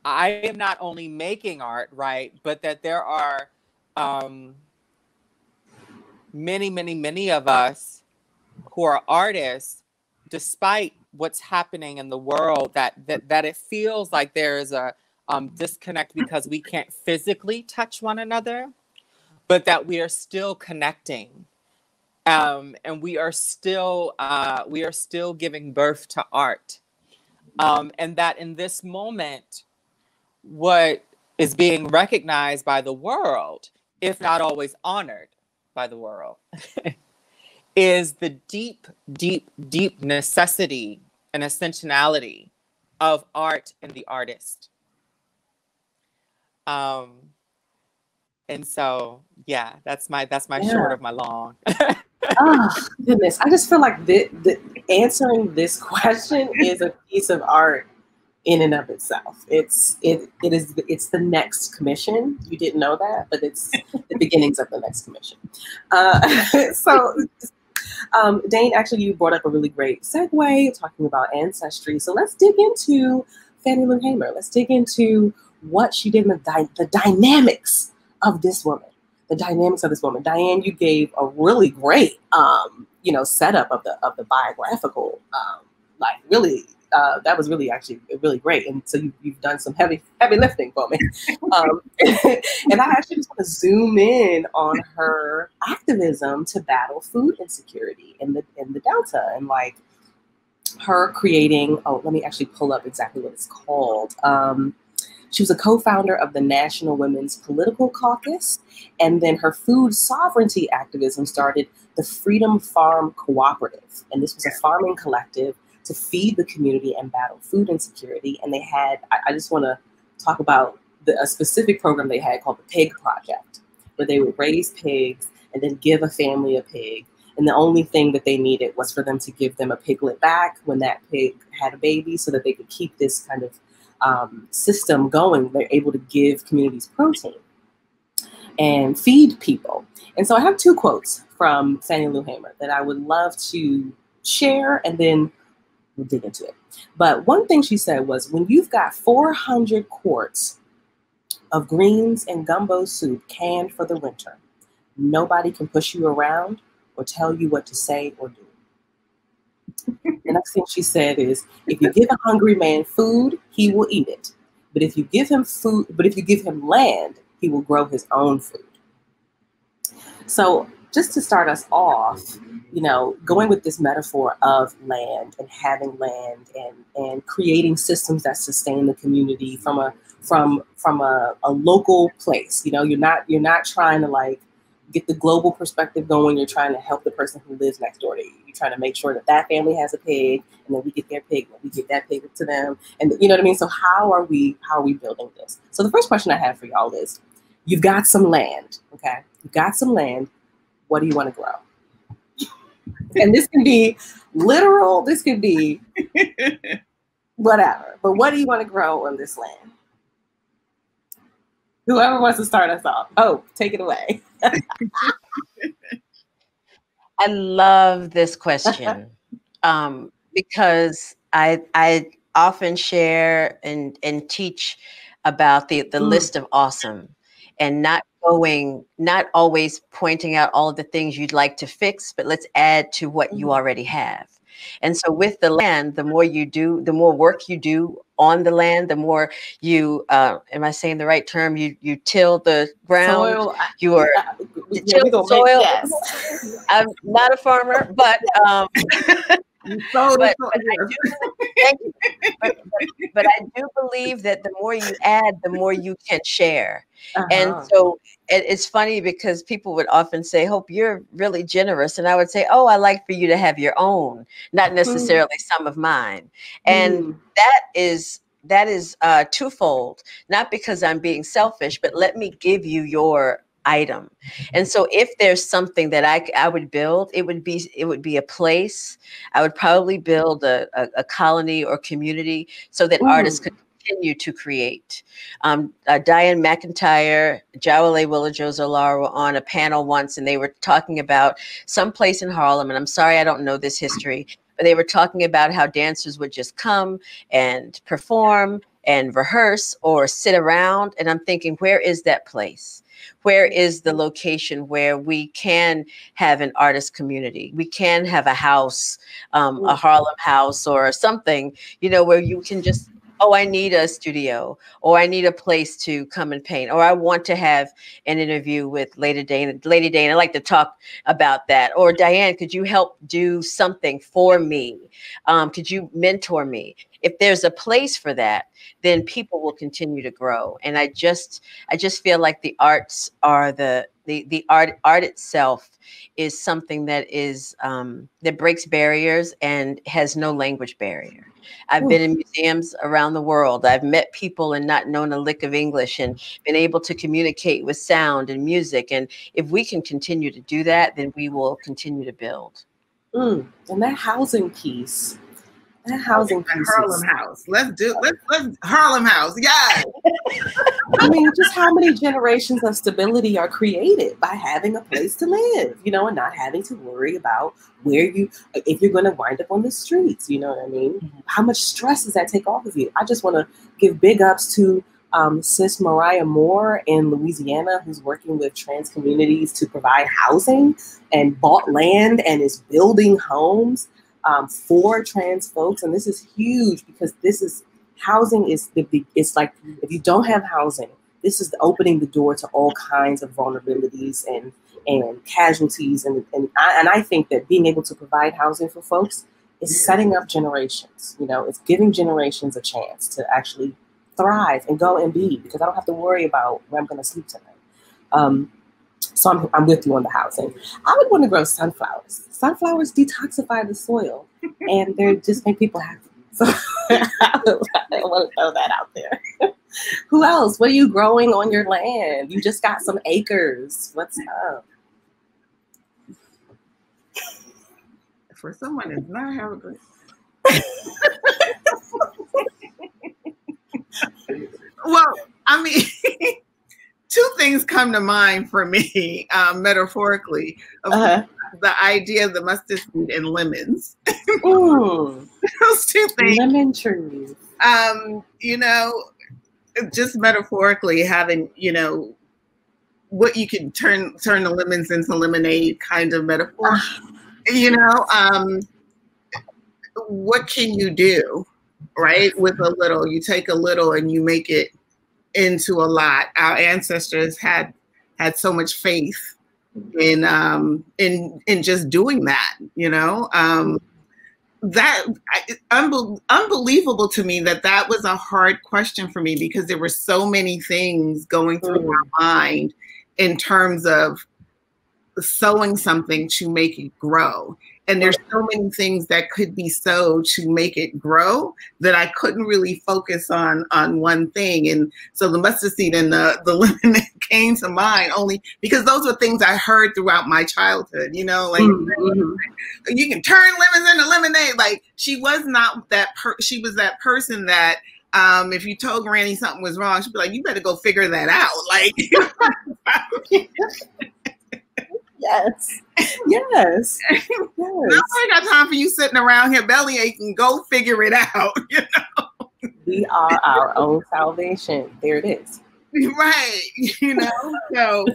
I am not only making art, right, but that there are um, many, many, many of us who are artists, despite what's happening in the world, that that that it feels like there is a um, disconnect because we can't physically touch one another, but that we are still connecting. Um, and we are still uh, we are still giving birth to art, um, and that in this moment, what is being recognized by the world, if not always honored by the world, is the deep, deep, deep necessity and essentiality of art and the artist. Um, and so, yeah, that's my that's my yeah. short of my long. oh goodness, I just feel like the, the answering this question is a piece of art in and of itself. It's it it is it's the next commission. You didn't know that, but it's the beginnings of the next commission. Uh, so. Um, Dane, actually, you brought up a really great segue talking about ancestry. So let's dig into Fannie Lou Hamer. Let's dig into what she did and the, dy- the dynamics of this woman. The dynamics of this woman. Dianne, you gave a really great, um, you know, setup of the of the biographical, um, like really uh, that was really actually really great. And so you, have done some heavy heavy lifting for me. Um, and I actually just want to zoom in on her activism to battle food insecurity in the in the Delta and like her creating. Oh, let me actually pull up exactly what it's called. Um, she was a co-founder of the National Women's Political Caucus, and then her food sovereignty activism started the Freedom Farm Cooperative, and this was a farming collective to feed the community and battle food insecurity. And they had, I, I just want to talk about the, a specific program they had called the Pig Project, where they would raise pigs and then give a family a pig. And the only thing that they needed was for them to give them a piglet back when that pig had a baby so that they could keep this kind of um, system going. They're able to give communities protein and feed people. And so I have two quotes from Fannie Lou Hamer that I would love to share and then we'll dig into it. But one thing she said was when you've got 400 quarts of greens and gumbo soup canned for the winter, nobody can push you around or tell you what to say or do. The next thing she said is if you give a hungry man food, he will eat it. But if you give him food, but if you give him land, he will grow his own food. So just to start us off, you know, going with this metaphor of land and having land and and creating systems that sustain the community from a from from a, a local place. You know, you're not you're not trying to like get the global perspective going. You're trying to help the person who lives next door to you. You're trying to make sure that that family has a pig, and then we get their pig, and we get that pig to them, and you know what I mean. So how are we how are we building this? So the first question I have for y'all is, you've got some land, okay? You've got some land. What do you want to grow? and this can be literal, this could be whatever. But what do you want to grow on this land? Whoever wants to start us off. Oh, take it away. I love this question um, because I I often share and and teach about the the mm. list of awesome and not going, not always pointing out all of the things you'd like to fix, but let's add to what you mm-hmm. already have. And so with the land, the more you do, the more work you do on the land, the more you uh, am I saying the right term? You you till the ground. Soil, you are till the soil. Yes. I'm not a farmer, but um, but, but, I do, thank you. But, but, but, I do believe that the more you add, the more you can share. Uh-huh. And so it, it's funny because people would often say, Hope, you're really generous. And I would say, Oh, I like for you to have your own, not mm. necessarily mm. some of mine. And mm. that is that is uh, twofold, not because I'm being selfish, but let me give you your item. And so if there's something that I, I would build, it would be it would be a place. I would probably build a, a, a colony or community so that Ooh. artists could continue to create. Um, uh, Dianne McIntyre, Jawole Willa Jo Zollar were on a panel once and they were talking about some place in Harlem. And I'm sorry I don't know this history, but they were talking about how dancers would just come and perform and rehearse or sit around. And I'm thinking, where is that place? Where is the location where we can have an artist community? We can have a house, um, a Harlem house or something, you know, where you can just oh, I need a studio, or I need a place to come and paint, or I want to have an interview with Lady Dana. Lady Dana, I'd like to talk about that. Or Dianne, could you help do something for me? Um, could you mentor me? If there's a place for that then people will continue to grow and i just i just feel like the arts are the the the art art itself is something that is um, that breaks barriers and has no language barrier I've been in museums around the world. I've met people and not known a lick of English and been able to communicate with sound and music. And if we can continue to do that, then we will continue to build. Mm. And that housing piece, that housing piece. Harlem House. Let's do let's let's Harlem House. Yeah. I mean, just how many generations of stability are created by having a place to live, you know, and not having to worry about where you if you're going to wind up on the streets. You know what I mean? Mm-hmm. How much stress does that take off of you? I just want to give big ups to um, Sis Mariah Moore in Louisiana, who's working with trans communities to provide housing and bought land and is building homes um, for trans folks. And this is huge because this is housing is the it's like if you don't have housing, this is opening the door to all kinds of vulnerabilities and and casualties and and I, and I think that being able to provide housing for folks is setting up generations. You know, it's giving generations a chance to actually thrive and go and be because I don't have to worry about where I'm going to sleep tonight. Um, so I'm, I'm with you on the housing. I would want to grow sunflowers. Sunflowers detoxify the soil and they just make people happy. So I want to throw that out there. Who else? What are you growing on your land? You just got some acres. What's up? For someone that's not having a good. well, I mean, two things come to mind for me, um, metaphorically. Uh-huh the idea of the mustard seed and lemons. Those two things. Lemon trees. Um, you know, just metaphorically having, you know, what you can turn turn the lemons into lemonade kind of metaphor. Ah. you know, um, what can you do, right? With a little, you take a little and you make it into a lot. Our ancestors had had so much faith in um, in in just doing that. You know, um, that unbe- unbelievable to me that that was a hard question for me because there were so many things going through mm. my mind in terms of sowing something to make it grow and there's so many things that could be sowed to make it grow that I couldn't really focus on on one thing. And so the mustard seed and the the lemon came to mind only because those were things I heard throughout my childhood. You know, like mm-hmm. you can turn lemons into lemonade. Like she was not that. Per- she was that person that. Um, if you told Granny something was wrong, she'd be like, "You better go figure that out." Like, Yes. Yes. yes. I got time for you sitting around here belly aching. Go figure it out. You know. We are our own salvation. There it is. Right. You know. So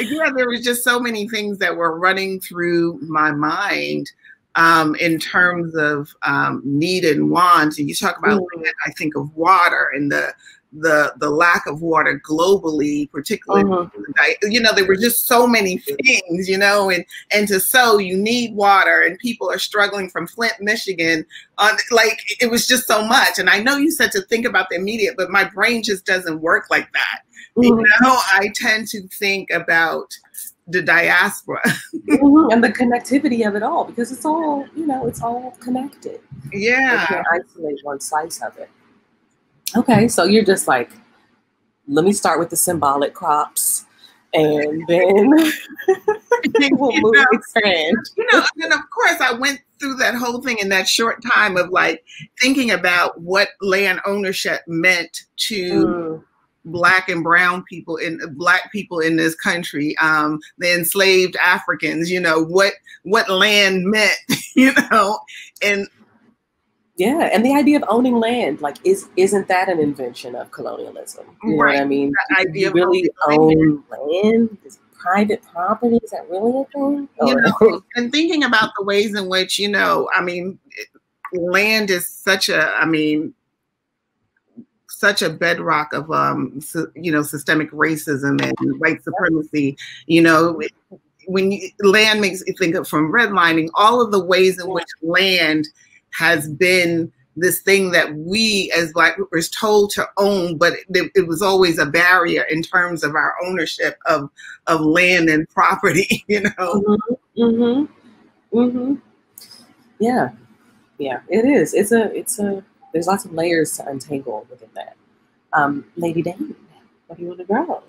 yeah, there was just so many things that were running through my mind um, in terms of um, need and want. And you talk about, mm. I think of water and the the the lack of water globally, particularly uh-huh. you know there were just so many things, you know, and and to sow you need water, and people are struggling from Flint, Michigan, on like it was just so much. And I know you said to think about the immediate, but my brain just doesn't work like that. Mm-hmm. You know, I tend to think about the diaspora mm-hmm. and the connectivity of it all because it's all you know it's all connected. Yeah, you can't isolate one slice of it. Okay, so you're just like, let me start with the symbolic crops and then we'll move know, expand. You know, and of course I went through that whole thing in that short time of like thinking about what land ownership meant to mm. black and brown people in black people in this country, um, the enslaved Africans, you know, what what land meant, you know, and yeah, and the idea of owning land, like, is isn't that an invention of colonialism? You right. know what I mean? That idea you really own land, is private property, is that really a thing? You know, and thinking about the ways in which you know, I mean, land is such a, I mean, such a bedrock of um, you know, systemic racism and white supremacy. You know, when you, land makes you think of from redlining, all of the ways in which land has been this thing that we as black people is told to own but it, it, was always a barrier in terms of our ownership of of land and property you know? Mm-hmm, mm-hmm. yeah. Yeah it is. It's a it's a there's lots of layers to untangle within that. Um lady dane what do you want to grow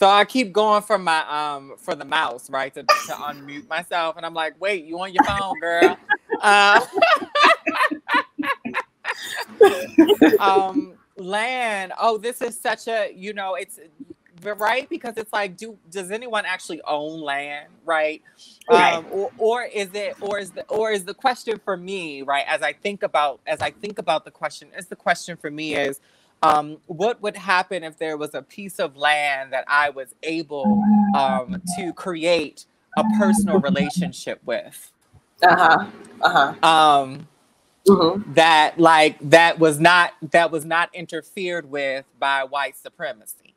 So I keep going for my um for the mouse, right, to, to unmute myself, and I'm like, "Wait, you on your phone, girl?" Uh, um, land. Oh, this is such a you know, it's right because it's like, do does anyone actually own land, right? right. Um, or, or is it, or is the, or is the question for me, right? As I think about, as I think about the question, is the question for me is um, what would happen if there was a piece of land that I was able um, to create a personal relationship with? Uh huh. Uh huh. Um, mm-hmm. That like that was not that was not interfered with by white supremacy.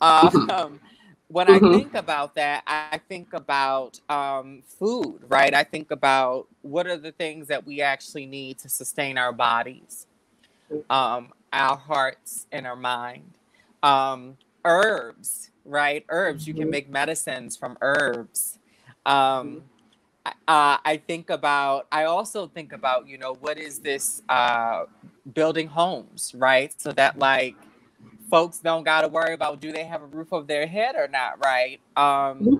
Mm-hmm. Um, when mm-hmm. I think about that, I think about um, food, right? I think about what are the things that we actually need to sustain our bodies. Mm-hmm. Um, our hearts and our mind. Um, herbs, right? Herbs. You can mm-hmm. make medicines from herbs. Um, uh, I think about, I also think about, you know, what is this uh, building homes, right? So that like folks don't got to worry about do they have a roof over their head or not, right? Um, mm-hmm.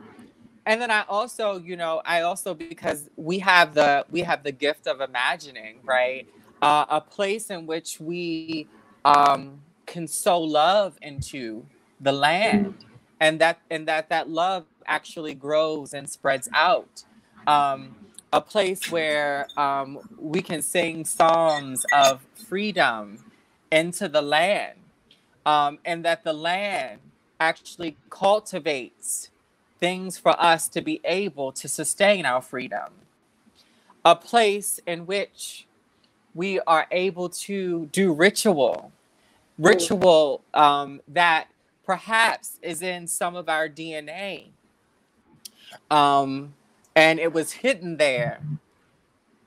and then I also, you know, I also because we have the we have the gift of imagining, right? Uh, a place in which we um, can sow love into the land and that and that that love actually grows and spreads out. Um, a place where um, we can sing songs of freedom into the land um, and that the land actually cultivates things for us to be able to sustain our freedom. A place in which we are able to do ritual, ritual um, that perhaps is in some of our DNA. Um, and it was hidden there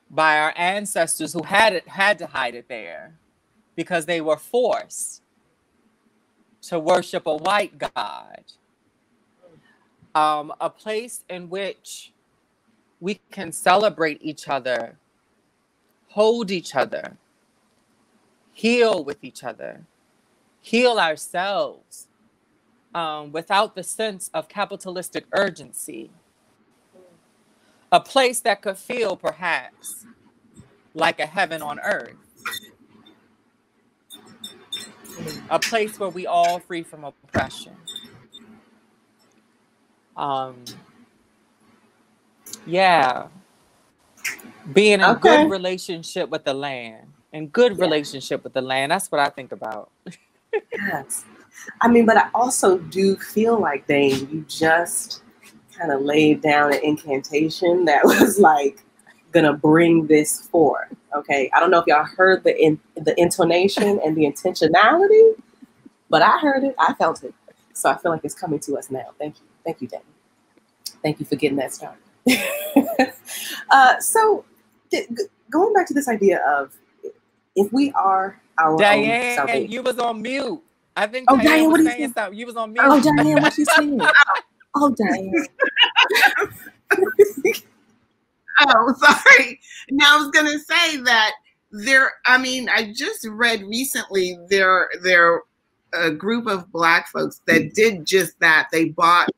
by our ancestors who had it had to hide it there because they were forced to worship a white god. Um, a place in which we can celebrate each other hold each other, heal with each other, heal ourselves um, without the sense of capitalistic urgency. A place that could feel perhaps like a heaven on earth. A place where we all free from oppression. Um, yeah, being in okay. good relationship with the land and good yeah. relationship with the land. That's what I think about. yes. I mean, but I also do feel like Dane, you just kind of laid down an incantation that was like gonna bring this forth. Okay. I don't know if y'all heard the in, the intonation and the intentionality, but I heard it, I felt it. So I feel like it's coming to us now. Thank you. Thank you, Dane. Thank you for getting that started. uh, so going back to this idea of if we are our Dianne, own you was on mute. I think oh, Dianne, Dianne was saying you something. You was on mute. Oh, Dianne, what are you saying? oh, Dianne. oh, sorry. Now I was gonna say that there. I mean, I just read recently there there a group of black folks that did just that. They bought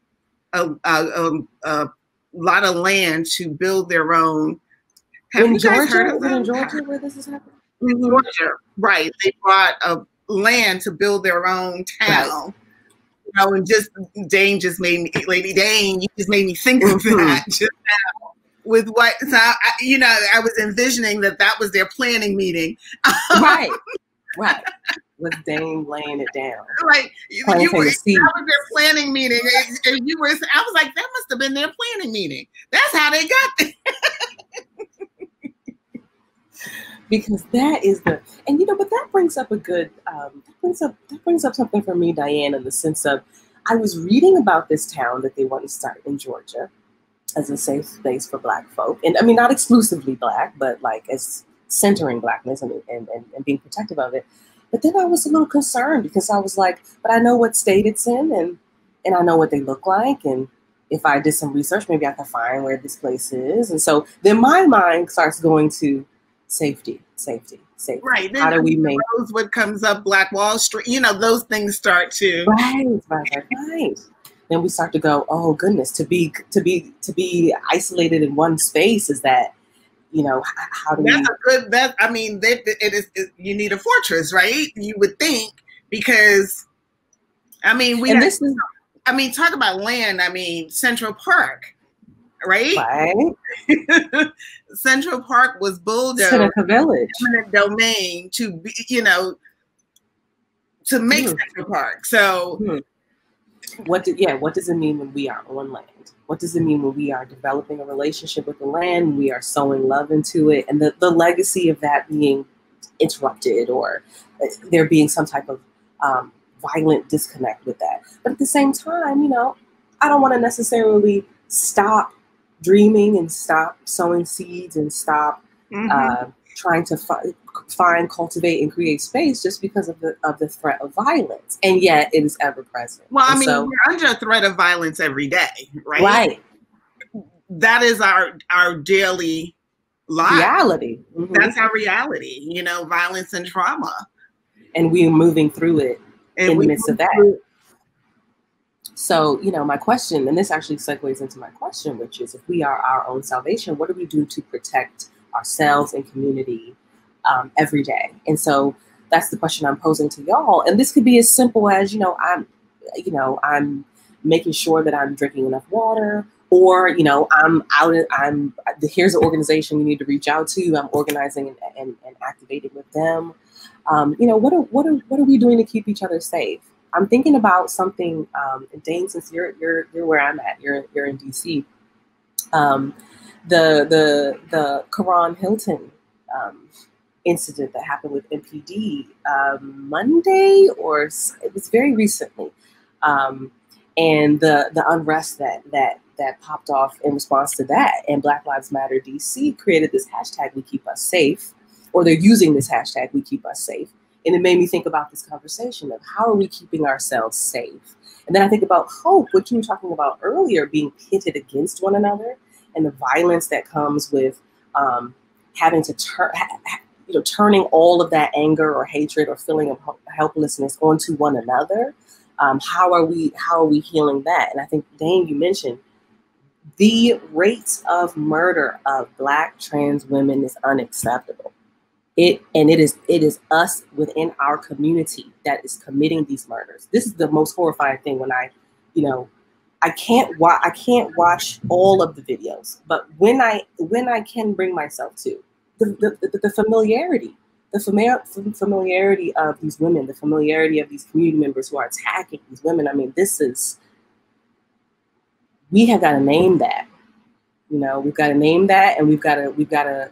a, a, a, a lot of land to build their own have in Georgia? in Georgia where this is happening? In Georgia, right. They bought a land to build their own town. Right. You know, and just Dane just made me, Lady Dane, you just made me think of mm-hmm. that just now. With what, so I, you know, I was envisioning that that was their planning meeting. right, right. With Dane laying it down. Like you, you were, that was their planning meeting. And, and you were, I was like, that must have been their planning meeting. That's how they got there. because that is the and you know but that brings up a good um, that brings up that brings up something for me dianne in the sense of i was reading about this town that they want to start in georgia as a safe space for Black folk, and I mean not exclusively Black, but like as centering Blackness and and, and, and being protective of it. But then I was a little concerned because I was like, but I know what state it's in, and and I know what they look like, and if I did some research, maybe I could find where this place is. And so then my mind starts going to safety, safety, safety. Right. Then How do we make Rosewood comes up, Black Wall Street, you know, those things start to right, right, right. Then we start to go, oh goodness, to be to be to be isolated in one space is that, you know, how do we That's a good. That I mean, that it is. It, you need a fortress, right? You would think because, I mean, we. and have- this is I mean, talk about land. I mean, Central Park, right? right, Central Park was bulldozed, Seneca Village. eminent domain to be, you know, to make Hmm. Central Park. So Hmm. What do, yeah, what does it mean when we are on land? What does it mean when we are developing a relationship with the land, we are sowing love into it, and the, the legacy of that being interrupted or uh, there being some type of um, violent disconnect with that. But at the same time, you know, I don't want to necessarily stop dreaming and stop sowing seeds and stop mhm. uh, trying to fi- find, cultivate, and create space just because of the of the threat of violence, and yet it is ever present. well, I And mean, so- we're under a threat of violence every day, right? right, That is our our daily life. reality, Mhm. That's our reality. You know, violence and trauma. and we are moving through it. And In the midst of that. through- So, you know, my question, and this actually segues into my question, which is, if we are our own salvation, what do we do to protect ourselves and community um, every day? And so that's the question I'm posing to y'all. And this could be as simple as, you know, I'm, you know, I'm making sure that I'm drinking enough water, or you know, I'm out. I'm here's an organization you need to reach out to. I'm organizing and, and, and activating with them. Um, you know, what are what are what are we doing to keep each other safe? I'm thinking about something, um, Dane. Since you're you're you're where I'm at, you're you're in DC. Um, the the the Karon Hylton um, incident that happened with MPD um, Monday, or it was very recently, um, and the the unrest that that that popped off in response to that, and Black Lives Matter DC created this hashtag "We Keep Us Safe," or they're using this hashtag "We Keep Us Safe." And it made me think about this conversation of how are we keeping ourselves safe? And then I think about hope, what you were talking about earlier, being pitted against one another and the violence that comes with um, having to turn, you know, turning all of that anger or hatred or feeling of helplessness onto one another. Um, how are we? How are we healing that? And I think Dane, you mentioned the rates of murder of Black trans women is unacceptable it and it is it is us within our community that is committing these murders. This is the most horrifying thing when i you know i can't wa- i can't watch all of the videos but when i when i can bring myself to the the, the, the familiarity the familiar, familiarity of these women the familiarity of these community members who are attacking these women. I mean this is we have got to name that you know we've got to name that and we've got to we've got to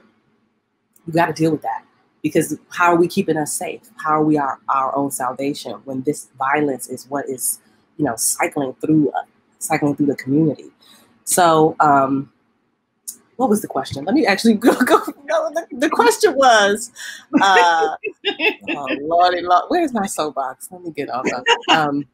we've got to deal with that because how are we keeping us safe? How are we our, our own salvation when this violence is what is you know cycling through uh, cycling through the community? So um what was the question? Let me actually go, go no, the, the question was uh oh lordy lord where's my soapbox? Let me get off of it. um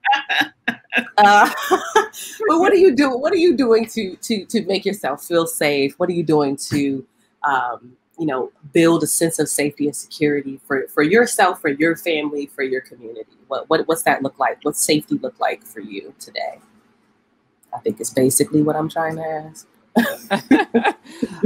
uh, but what are you doing what are you doing to to to make yourself feel safe? What are you doing to um you know build a sense of safety and security for for yourself for your family for your community what, what what's that look like what's safety look like for you today i think it's basically what i'm trying to ask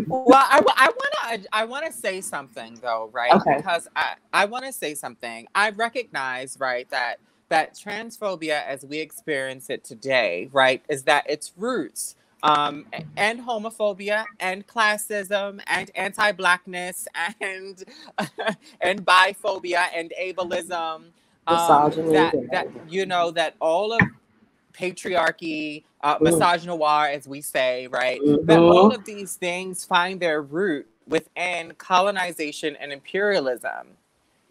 well, I, want to I want to say something though, right? Okay. Because I I want to say something. I recognize, right, that that transphobia as we experience it today, right, is that its roots um, and homophobia and classism and anti-blackness and and biphobia and ableism um, that, that you know that all of patriarchy, uh, Mm. misogynoir, as we say, right? That all of these things find their root within colonization and imperialism.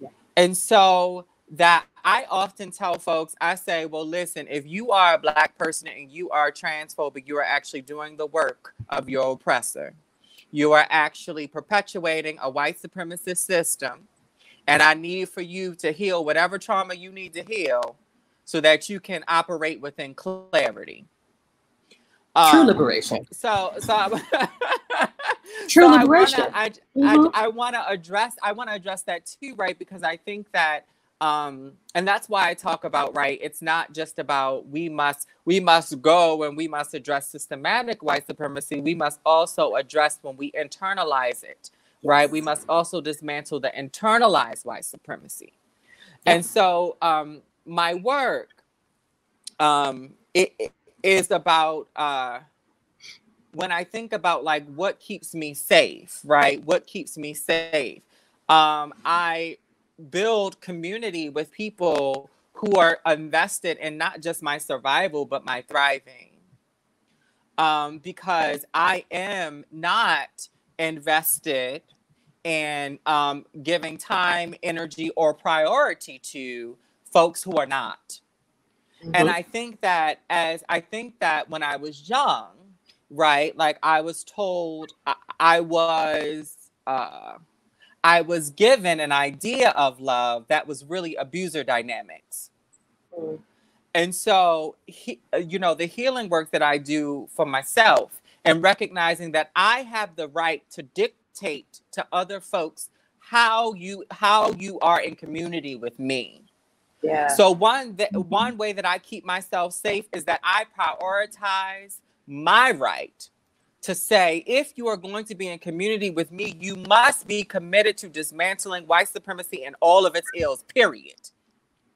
Yeah. And so that I often tell folks, I say, well, listen, if you are a black person and you are transphobic, you are actually doing the work of your oppressor. You are actually perpetuating a white supremacist system. And I need for you to heal whatever trauma you need to heal so that you can operate within clarity. True Um, liberation. So, so True so liberation. I want to address. I want to address that too, right? Because I think that, um, and that's why I talk about right. It's not just about we must we must go and we must address systematic white supremacy. We must also address when we internalize it, right? We must also dismantle the internalized white supremacy. And so, um, my work, um, it, it is about uh when I think about like what keeps me safe, right? What keeps me safe? Um, I build community with people who are invested in not just my survival, but my thriving. Um, because I am not invested in um, giving time, energy, or priority to folks who are not. And Mhm. I think that as I think that when I was young, right, like I was told I, I was uh I was given an idea of love that was really abuser dynamics. Mm. And so, he, uh, you know, the healing work that I do for myself and recognizing that I have the right to dictate to other folks how you how you are in community with me. yeah. So one that one way that I keep myself safe is that I prioritize my right to say if you are going to be in community with me, you must be committed to dismantling white supremacy and all of its ills, period.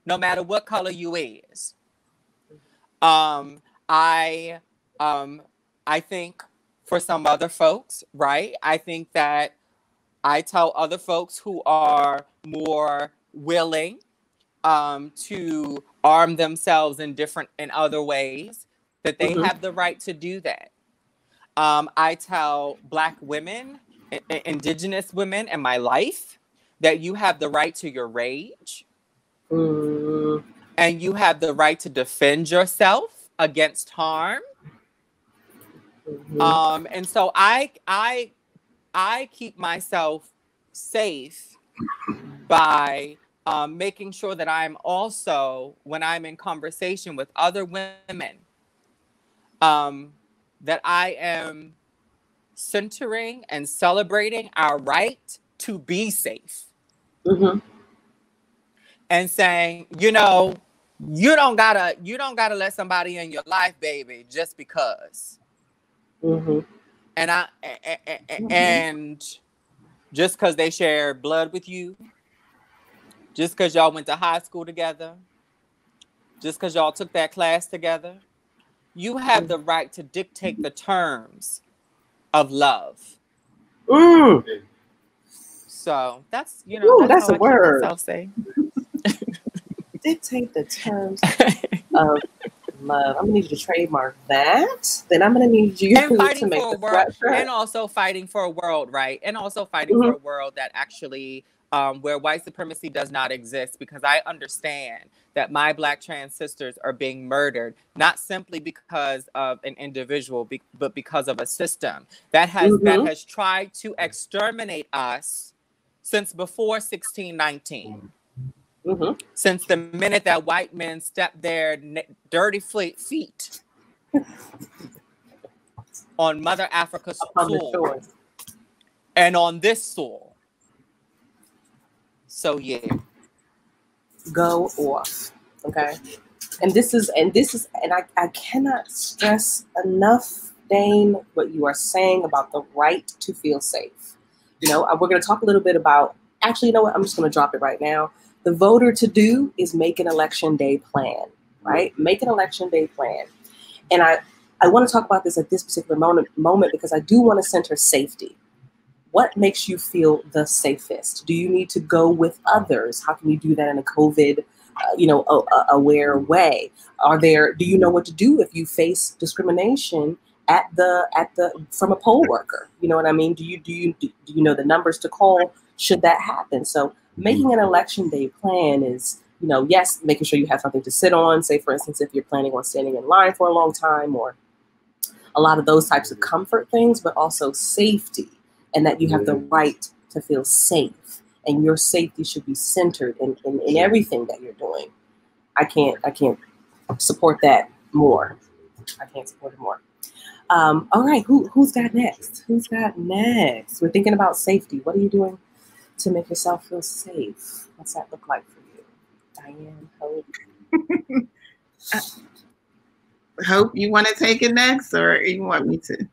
No matter what color you is. Um, I um I think for some other folks, right? I think that I tell other folks who are more willing um, to arm themselves in different in other ways that they Mhm. have the right to do that. Um, I tell Black women, i- Indigenous women in my life, that you have the right to your rage Mm, and you have the right to defend yourself against harm. mhm. Um, and so I I I keep myself safe by um, making sure that I'm also when I'm in conversation with other women, um, that I am centering and celebrating our right to be safe Mhm. and saying, you know, you don't gotta you don't gotta let somebody in your life, baby, just because. Mhm. and I a- a- a- a- and just because they share blood with you, just because y'all went to high school together, just because y'all took that class together, you have the right to dictate the terms of love. Mm. So that's you know Ooh, that's how a word. myself safe. Dictate the terms of love. I'm gonna need you to trademark that. Then I'm gonna need you and to make for a the world and also fighting for a world right and also fighting Mm-hmm. for a world that actually um, where white supremacy does not exist because i understand that my black trans sisters are being murdered not simply because of an individual be- but because of a system that has that Mhm. has tried to exterminate us since before 1619 Mhm. since the minute that white men stepped their na- dirty fle- feet on Mother Africa's soil and on this soil. So yeah, Go off. Okay. And this is and this is and I, I cannot stress enough, Dane, what you are saying about the right to feel safe. You know, uh, we're gonna talk a little bit about actually, you know what? I'm just gonna drop it right now. The voter to do is make an election day plan, right? Make an election day plan. And I, I want to talk about this at this particular moment, moment because I do want to center safety. What makes you feel the safest? Do you need to go with others? How can you do that in a COVID, uh, you know, a, a- aware way? Are there? Do you know what to do if you face discrimination at the at the from a poll worker? You know what I mean? Do you do you do you know the numbers to call should that happen? So making an election day plan is you know, yes, making sure you have something to sit on. Say, for instance, if you're planning on standing in line for a long time, or a lot of those types of comfort things, but also safety, and that you have the right to feel safe, and your safety should be centered in, in, in everything that you're doing. I can't, I can't support that more. I can't support it more. Um, all right, who who's got next? Who's got next? We're thinking about safety. What are you doing to make yourself feel safe? What's that look like for you? Dianne, Hope. Hope you want to take it next, or you want me to?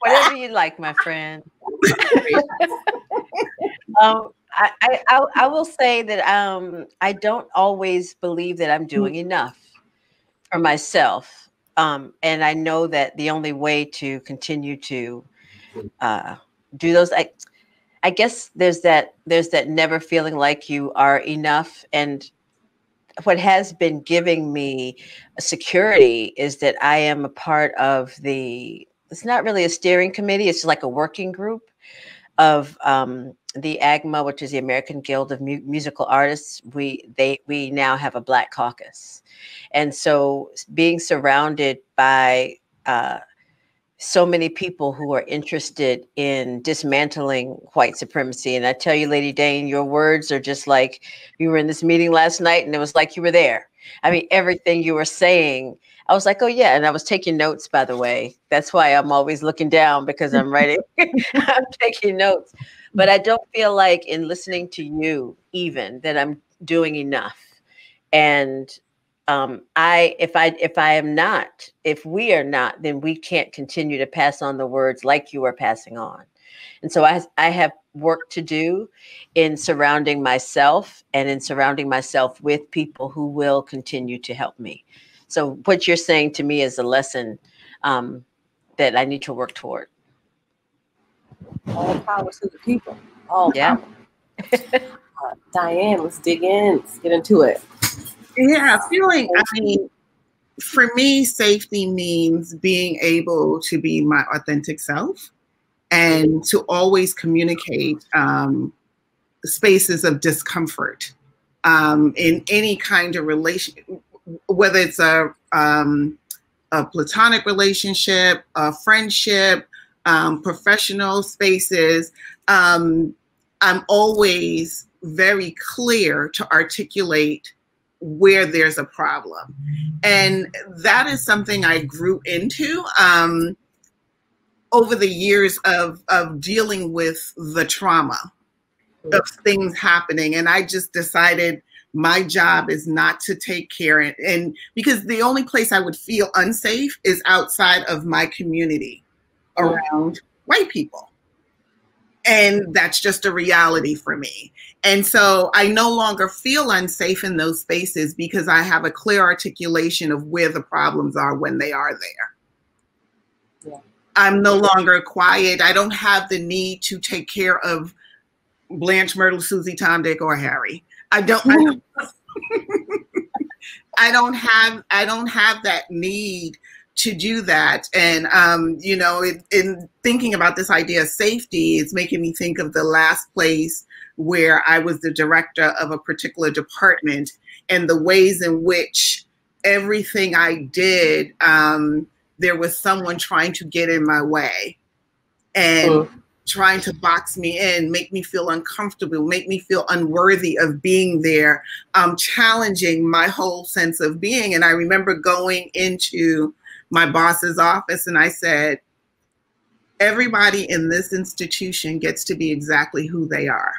Whatever you like, my friend. um, I, I, I will say that um, I don't always believe that I'm doing enough for myself. Um, and I know that the only way to continue to uh, do those, I, I guess there's that there's that never feeling like you are enough. And what has been giving me a security is that I am a part of the. It's not really a steering committee; it's like a working group of um, the AGMA, which is the American Guild of Mu- Musical Artists. We they we now have a Black Caucus, and so being surrounded by uh, so many people who are interested in dismantling white supremacy. And I tell you, Lady Dane, your words are just like you were in this meeting last night and it was like you were there. I mean, everything you were saying, I was like, oh, yeah. And I was taking notes, by the way. That's why I'm always looking down because I'm writing, I'm taking notes. But I don't feel like in listening to you, even that I'm doing enough. And um, I if I if I am not, if we are not, then we can't continue to pass on the words like you are passing on. And so I I have work to do in surrounding myself and in surrounding myself with people who will continue to help me. So what you're saying to me is a lesson um, that I need to work toward. All power to the people. All Yeah. power. Uh, Dianne, let's dig in. Let's get into it. Yeah, feeling. I mean, for me, safety means being able to be my authentic self and to always communicate um, spaces of discomfort um, in any kind of relation, whether it's a um, a platonic relationship, a friendship, um, professional spaces. Um, I'm always very clear to articulate where there's a problem. And that is something I grew into um, over the years of, of dealing with the trauma of things happening. And I just decided my job is not to take care and, and because the only place I would feel unsafe is outside of my community around white people. And that's just a reality for me. And so I no longer feel unsafe in those spaces because I have a clear articulation of where the problems are when they are there. Yeah. I'm no longer quiet. I don't have the need to take care of Blanche Myrtle, Susie, Tom, Dick, or Harry. I don't. I don't, I don't have. I don't have that need to do that. And um, you know, it, in thinking about this idea of safety, it's making me think of the last place where I was the director of a particular department and the ways in which everything I did, um, there was someone trying to get in my way. And Mm. Trying to box me in, make me feel uncomfortable, make me feel unworthy of being there, um, challenging my whole sense of being. And I remember going into my boss's office and I said, everybody in this institution gets to be exactly who they are.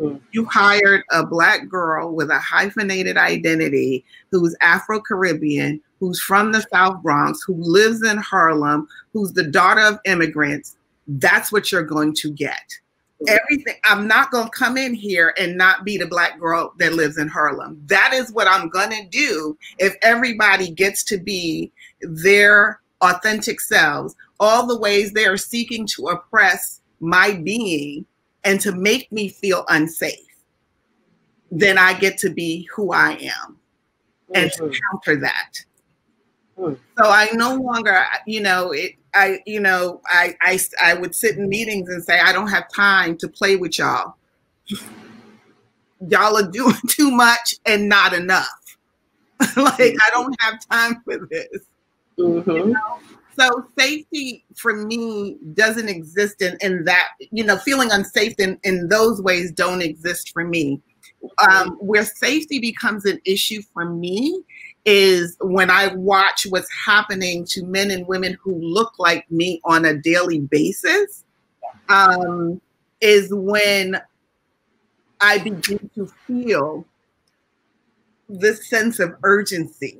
Mm. You hired a black girl with a hyphenated identity who's Afro Caribbean, who's from the South Bronx, who lives in Harlem, who's the daughter of immigrants. That's what you're going to get. Everything. I'm not going to come in here and not be the black girl that lives in Harlem. That is what I'm going to do if everybody gets to be their authentic selves, all the ways they are seeking to oppress my being and to make me feel unsafe, then I get to be who I am and to Mhm. counter that. Hmm. So I no longer, you know, it, I, you know, I, I, I would sit in meetings and say, I don't have time to play with y'all. y'all are doing too much and not enough. like I don't have time for this. Mm-hmm. You know? So safety for me doesn't exist in, in that, you know, feeling unsafe in, in those ways don't exist for me. Um, where safety becomes an issue for me is when I watch what's happening to men and women who look like me on a daily basis. Um, is when I begin to feel this sense of urgency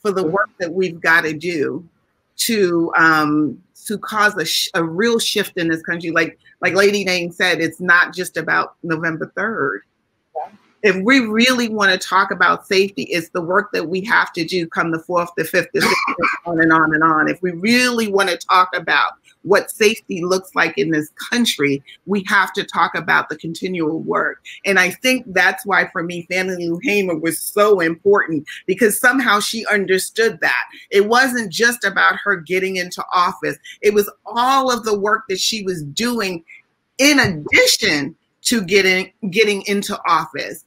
for the work that we've got to do to um, to cause a, sh- a real shift in this country. Like like Lady Dane said, it's not just about November third. If we really want to talk about safety, it's the work that we have to do come the fourth, the fifth, the sixth, on and on and on. If we really want to talk about what safety looks like in this country, we have to talk about the continual work. And I think that's why, for me, Fannie Lou Hamer was so important because somehow she understood that. It wasn't just about her getting into office, it was all of the work that she was doing in addition to getting getting into office.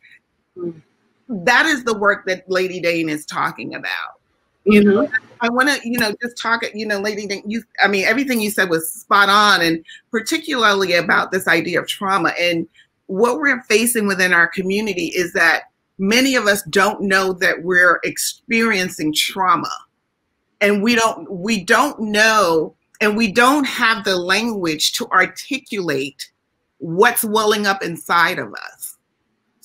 That is the work that Lady Dane is talking about. You know, mm-hmm. I want to, you know, just talk, you know, Lady Dane, you, I mean, everything you said was spot on, and particularly about this idea of trauma. And what we're facing within our community is that many of us don't know that we're experiencing trauma. And we don't, we don't know, and we don't have the language to articulate what's welling up inside of us.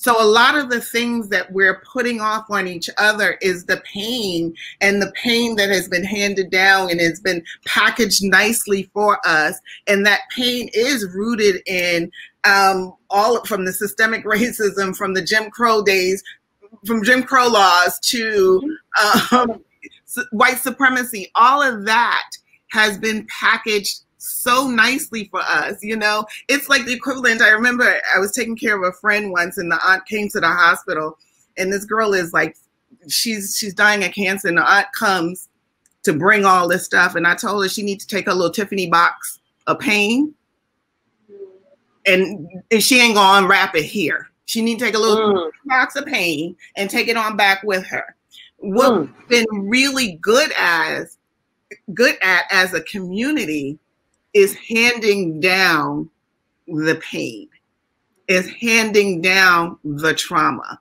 So a lot of the things that we're putting off on each other is the pain and the pain that has been handed down and has been packaged nicely for us. And that pain is rooted in um, all from the systemic racism, from the Jim Crow days, from Jim Crow laws to um, white supremacy. All of that has been packaged so nicely for us. You know, it's like the equivalent. I remember I was taking care of a friend once, and the aunt came to the hospital, and this girl is like, she's she's dying of cancer, and the aunt comes to bring all this stuff, and I told her she needs to take a little Tiffany box of pain, and, and she ain't gonna unwrap it here. She need to take a little mm. box of pain and take it on back with her. What mm. we've been really good as good at as a community is handing down the pain, is handing down the trauma.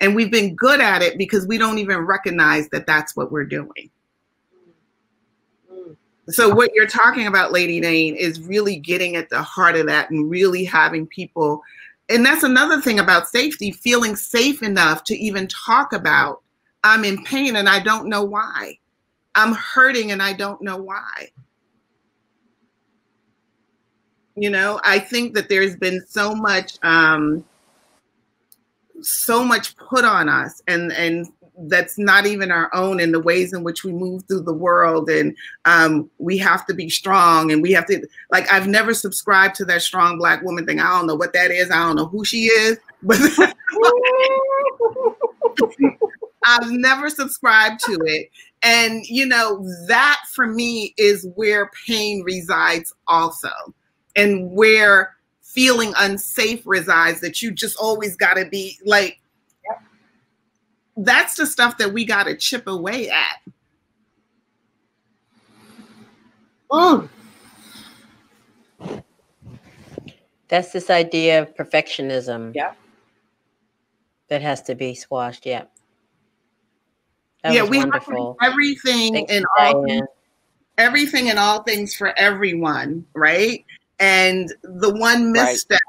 And we've been good at it because we don't even recognize that that's what we're doing. So, what you're talking about, Lady Dane, is really getting at the heart of that and really having people. And that's another thing about safety feeling safe enough to even talk about I'm in pain and I don't know why. I'm hurting and I don't know why you know i think that there's been so much um so much put on us and and that's not even our own in the ways in which we move through the world and um, we have to be strong and we have to like i've never subscribed to that strong black woman thing. I don't know what that is. I don't know who she is but i've never subscribed to it. And you know that for me is where pain resides also and where feeling unsafe resides that you just always got to be like that's the stuff that we got to chip away at Mm. That's this idea of perfectionism. Yeah. That has to be squashed. Yeah. That yeah, we wonderful. have everything Thanks, and all everything and all things for everyone, right? And the one Right. misstep,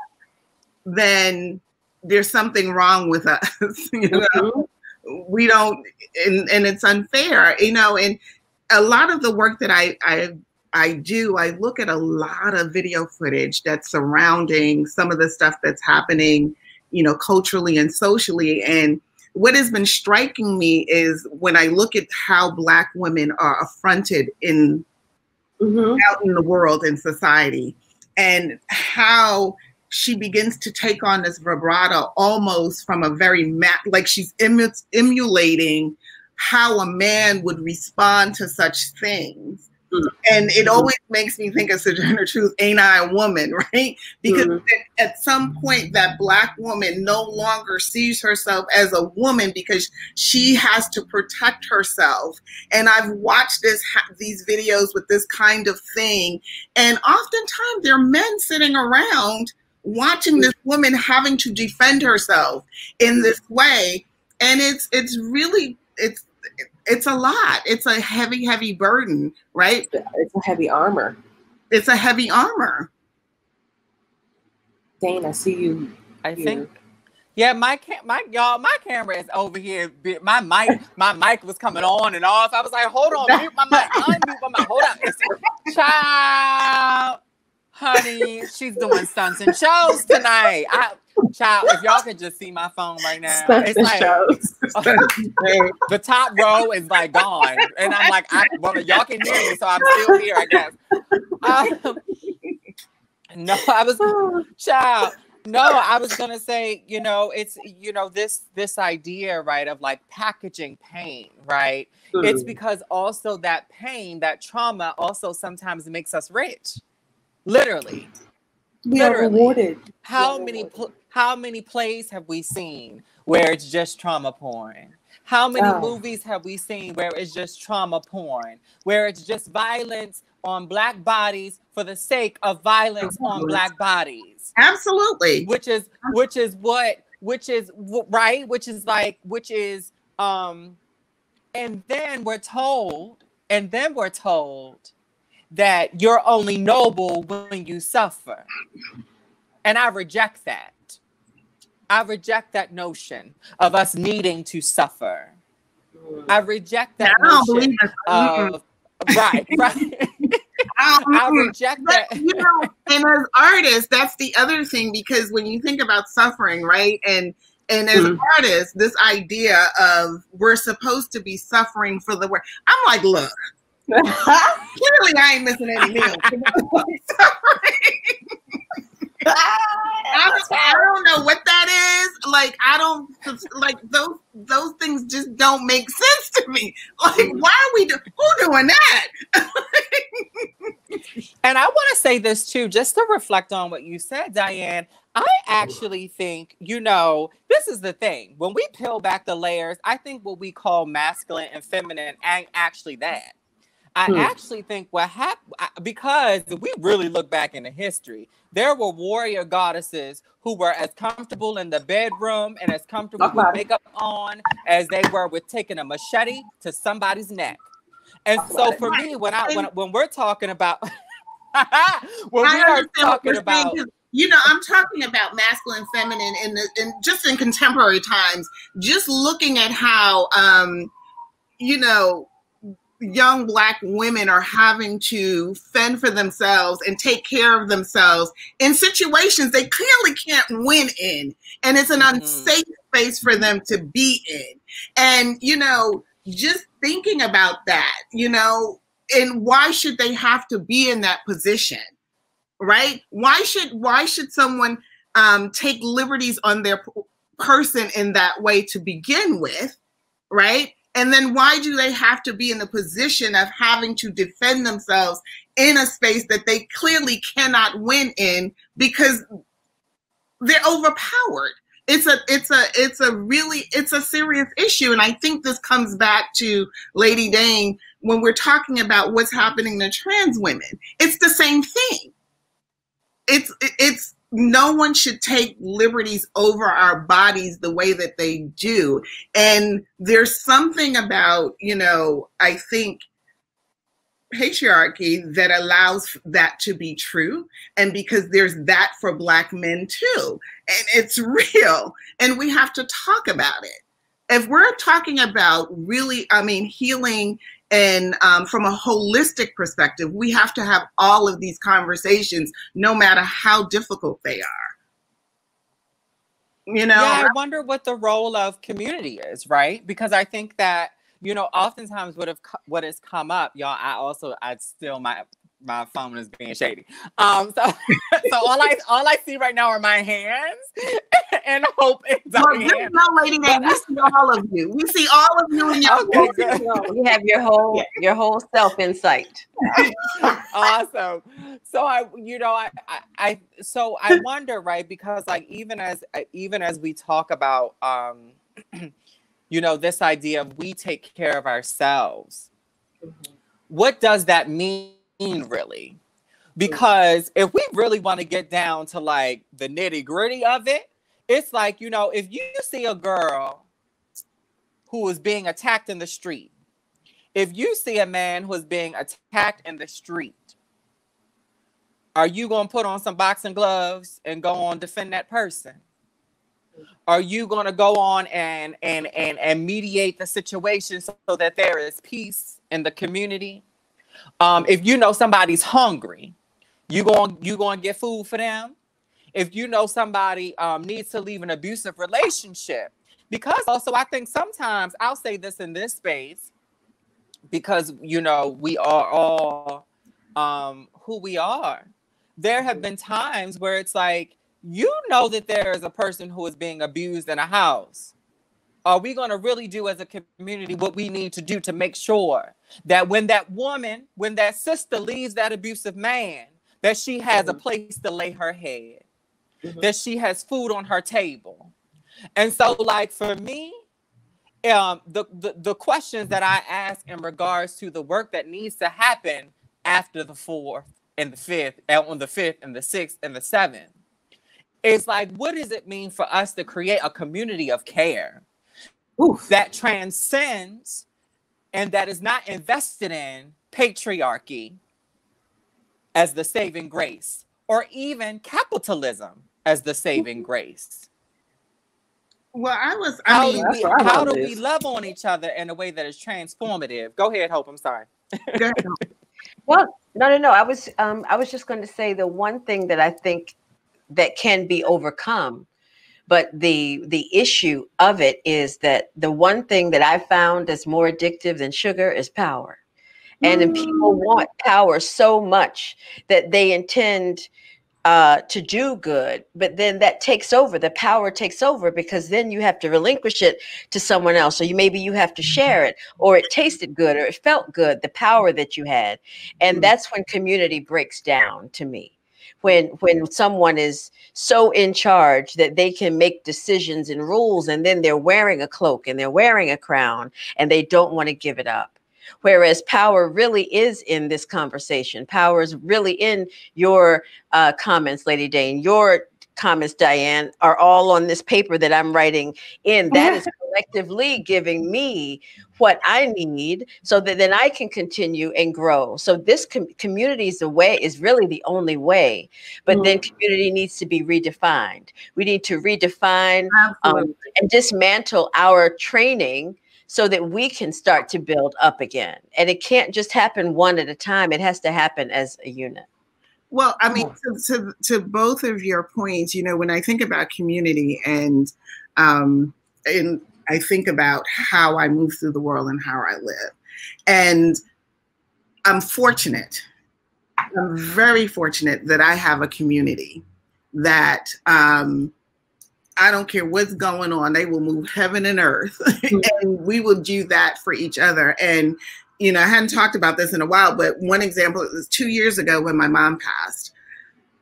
then there's something wrong with us. you know, Mm-hmm. we don't, and, and it's unfair, you know. And a lot of the work that I I I do, I look at a lot of video footage that's surrounding some of the stuff that's happening, you know, culturally and socially. And what has been striking me is when I look at how Black women are affronted in Mhm. out in the world in society and how she begins to take on this vibrato almost from a very mat like she's emu- emulating how a man would respond to such things and it always makes me think of Sojourner Truth, ain't I a woman, right? Because mm. at some point that black woman no longer sees herself as a woman because she has to protect herself. And I've watched this these videos with this kind of thing, and oftentimes there are men sitting around watching this woman having to defend herself in this way and it's it's really it's it's a lot it's a heavy heavy burden right it's a heavy armor it's a heavy armor dane i see you i you. think yeah, my cam- my y'all, my camera is over here. My mic, my mic was coming on and off. I was like, hold on, mute my mic, unmute my mic. Hold up, child honey, she's doing stunts and shows tonight. I, child, if y'all could just see my phone right now, stunts it's like the top row is like gone, and I'm like, I, well, y'all can hear me, so I'm still here, I guess. Um, no, I was, child. No, I was gonna say, you know, it's you know this this idea, right, of like packaging pain, right? Mm. It's because also that pain, that trauma, also sometimes makes us rich Literally. We Literally. are rewarded. How many how many plays have we seen where it's just trauma porn? How many oh. movies have we seen where it's just trauma porn, where it's just violence on black bodies for the sake of violence on black bodies? Absolutely. Which is which is what which is right, which is like which is um and then we're told and then we're told that you're only noble when you suffer. And I reject that. I reject that notion of us needing to suffer. I reject that I notion of right, right. I reject that. you know, and as artists, that's the other thing because when you think about suffering, right, and and as mm-hmm. artists, this idea of we're supposed to be suffering for the work. I'm like, look, Clearly, I ain't missing any meals. I, I, don't know what that is. Like I don't like those those things just don't make sense to me. Like why are we do, who doing that? and I want to say this too, just to reflect on what you said, Dianne. I actually think, you know, this is the thing. When we peel back the layers, I think what we call masculine and feminine ain't actually that. I hmm. actually think what happened because we really look back into history, there were warrior goddesses who were as comfortable in the bedroom and as comfortable with makeup on as they were with taking a machete to somebody's neck. And so for me, when I when when we're talking about when we are talking about you know, I'm talking about masculine, feminine, in the in just in contemporary times. Just looking at how, um, you know, young black women are having to fend for themselves and take care of themselves in situations they clearly can't win in. And it's an mm-hmm. unsafe space for them to be in. And you know just thinking about that you know and why should they have to be in that position right? Why should why should someone um, take liberties on their person in that way to begin with right and then why do they have to be in the position of having to defend themselves in a space that they clearly cannot win in because they're overpowered? It's a it's a it's a really it's a serious issue and I think this comes back to Lady Dane when we're talking about what's happening to trans women. It's the same thing. It's it's no one should take liberties over our bodies the way that they do. And there's something about, you know, I think patriarchy that allows that to be true. And because there's that for Black men too. And it's real. And we have to talk about it. If we're talking about really, I mean, healing and um, from a holistic perspective, we have to have all of these conversations, no matter how difficult they are. You know, yeah, I wonder what the role of community is, right? Because I think that you know, oftentimes what have what has come up, y'all. I also I still my my phone is being shady. Um, so so all I all I see right now are my hands and hope and well, Dianne. No, lady, name. we see all of you. We see all of you in your. Okay, good. You have your whole your whole self in sight. awesome. So I, you know, I, I, I, so I wonder, right? Because like even as even as we talk about, um, you know, this idea of we take care of ourselves. Mm-hmm. What does that mean, really? Because if we really want to get down to like the nitty gritty of it, it's like, you know, if you see a girl who is being attacked in the street, if you see a man who is being attacked in the street, are you going to put on some boxing gloves and go on defend that person? Are you going to go on and and and and mediate the situation so, so that there is peace in the community? Um, if you know somebody's hungry, you going you going to get food for them? if you know somebody um, needs to leave an abusive relationship. Because also, I think sometimes I'll say this in this space because, you know, we are all um, who we are. There have been times where it's like, you know, that there is a person who is being abused in a house. Are we going to really do as a community what we need to do to make sure that when that woman, when that sister leaves that abusive man, that she has a place to lay her head? mm-hmm. that she has food on her table. And so, like for me, um, the, the the questions that I ask in regards to the work that needs to happen after the fourth and the fifth, and on the fifth and the sixth and the seventh, is like, what does it mean for us to create a community of care Oof. that transcends and that is not invested in patriarchy as the saving grace or even capitalism as the saving grace. Well, I was. I how mean, do, we, how do we love on each other in a way that is transformative? Go ahead, Hope. I'm sorry. well, no, no, no. I was, um, I was just going to say the one thing that I think that can be overcome, but the the issue of it is that the one thing that I found that's more addictive than sugar is power, and mm. people want power so much that they intend uh, to do good, but then that takes over. The power takes over because then you have to relinquish it to someone else. So you maybe you have to share it, or it tasted good, or it felt good. The power that you had, and mm-hmm. that's when community breaks down to me. When when someone is so in charge that they can make decisions and rules, and then they're wearing a cloak and they're wearing a crown, and they don't want to give it up. Whereas power really is in this conversation. Power is really in your uh, comments, Lady Dane. Your comments, Dianne, are all on this paper that I'm writing in. That is collectively giving me what I need so that then I can continue and grow. So this com- community is the way is really the only way. But mm. then community needs to be redefined. We need to redefine um, and dismantle our training so that we can start to build up again. And it can't just happen one at a time, it has to happen as a unit. Well, I mean, to, to, to both of your points, you know, when I think about community and um, and I think about how I move through the world and how I live, and I'm fortunate. I'm very fortunate that I have a community that um, I don't care what's going on, they will move heaven and earth. Mm-hmm. and we will do that for each other. And, you know, I hadn't talked about this in a while, but one example was two years ago when my mom passed.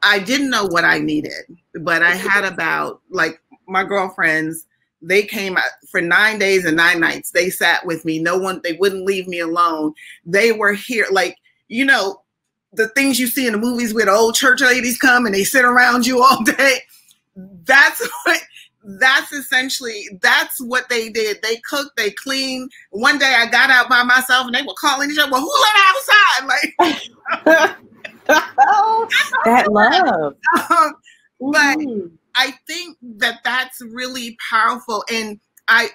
I didn't know what I needed, but I had about like my girlfriends, they came for nine days and nine nights. They sat with me. No one, they wouldn't leave me alone. They were here, like, you know, the things you see in the movies where the old church ladies come and they sit around you all day that's what that's essentially that's what they did. They cooked, they cleaned. One day I got out by myself and they were calling each other, well, who let outside? Like that love. Um, but mm. I think that that's really powerful. And I,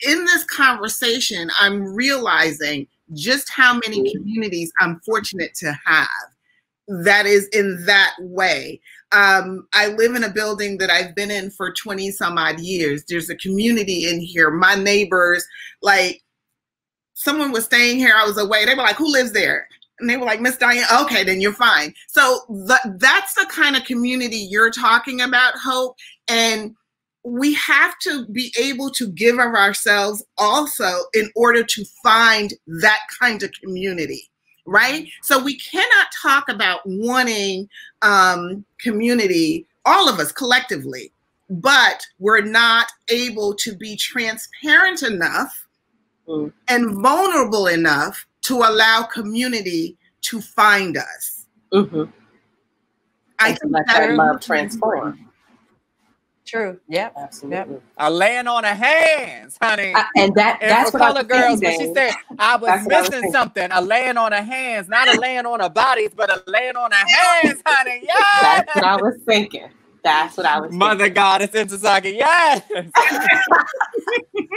in this conversation, I'm realizing just how many mm. communities I'm fortunate to have that is in that way. Um, I live in a building that I've been in for 20 some odd years. There's a community in here. My neighbors, like, someone was staying here, I was away. They were like, Who lives there? And they were like, Miss Dianne, okay, then you're fine. So the, that's the kind of community you're talking about, Hope. And we have to be able to give of ourselves also in order to find that kind of community right so we cannot talk about wanting um, community all of us collectively but we're not able to be transparent enough Mm. and vulnerable enough to allow community to find us Mm-hmm. i And to think that is love transform. True. Yep. Absolutely. I laying on her hands, honey. I- and that and that's for what I color was girls, when she said I was That's what I was missing something, a laying on her hands, not a laying on her bodies, but a laying on her hands, honey. Yes. That's what I was thinking. That's what I was Mother Goddess Ntozake, yes. thinking.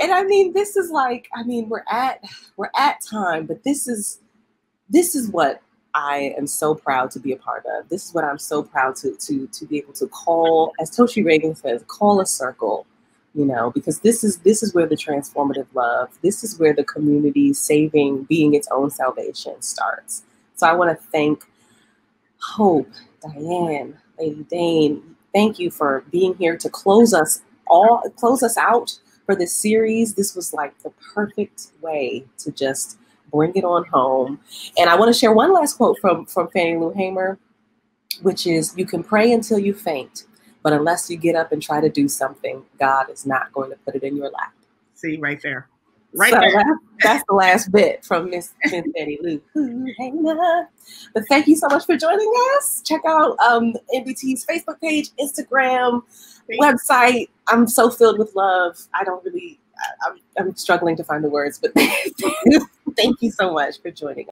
And I mean, this is like, I mean, we're at we're at time, but this is this is what I am so proud to be a part of. This is what I'm so proud to to to be able to call, as Toshi Reagan says, call a circle. You know, because this is this is where the transformative love, this is where the community saving, being its own salvation starts. So I want to thank Hope, Dianne, Lady Dane. Thank you for being here to close us all close us out for this series. This was like the perfect way to just bring it on home. And I want to share one last quote from from Fannie Lou Hamer, which is you can pray until you faint, but unless you get up and try to do something, God is not going to put it in your lap. see right there right So there that- that's the last bit from Miss Fannie Lou Hamer. But thank you so much for joining us. Check out um, NBT's Facebook page, Instagram, website. I'm so filled with love. I don't really, I'm, I'm struggling to find the words, but thank you so much for joining us.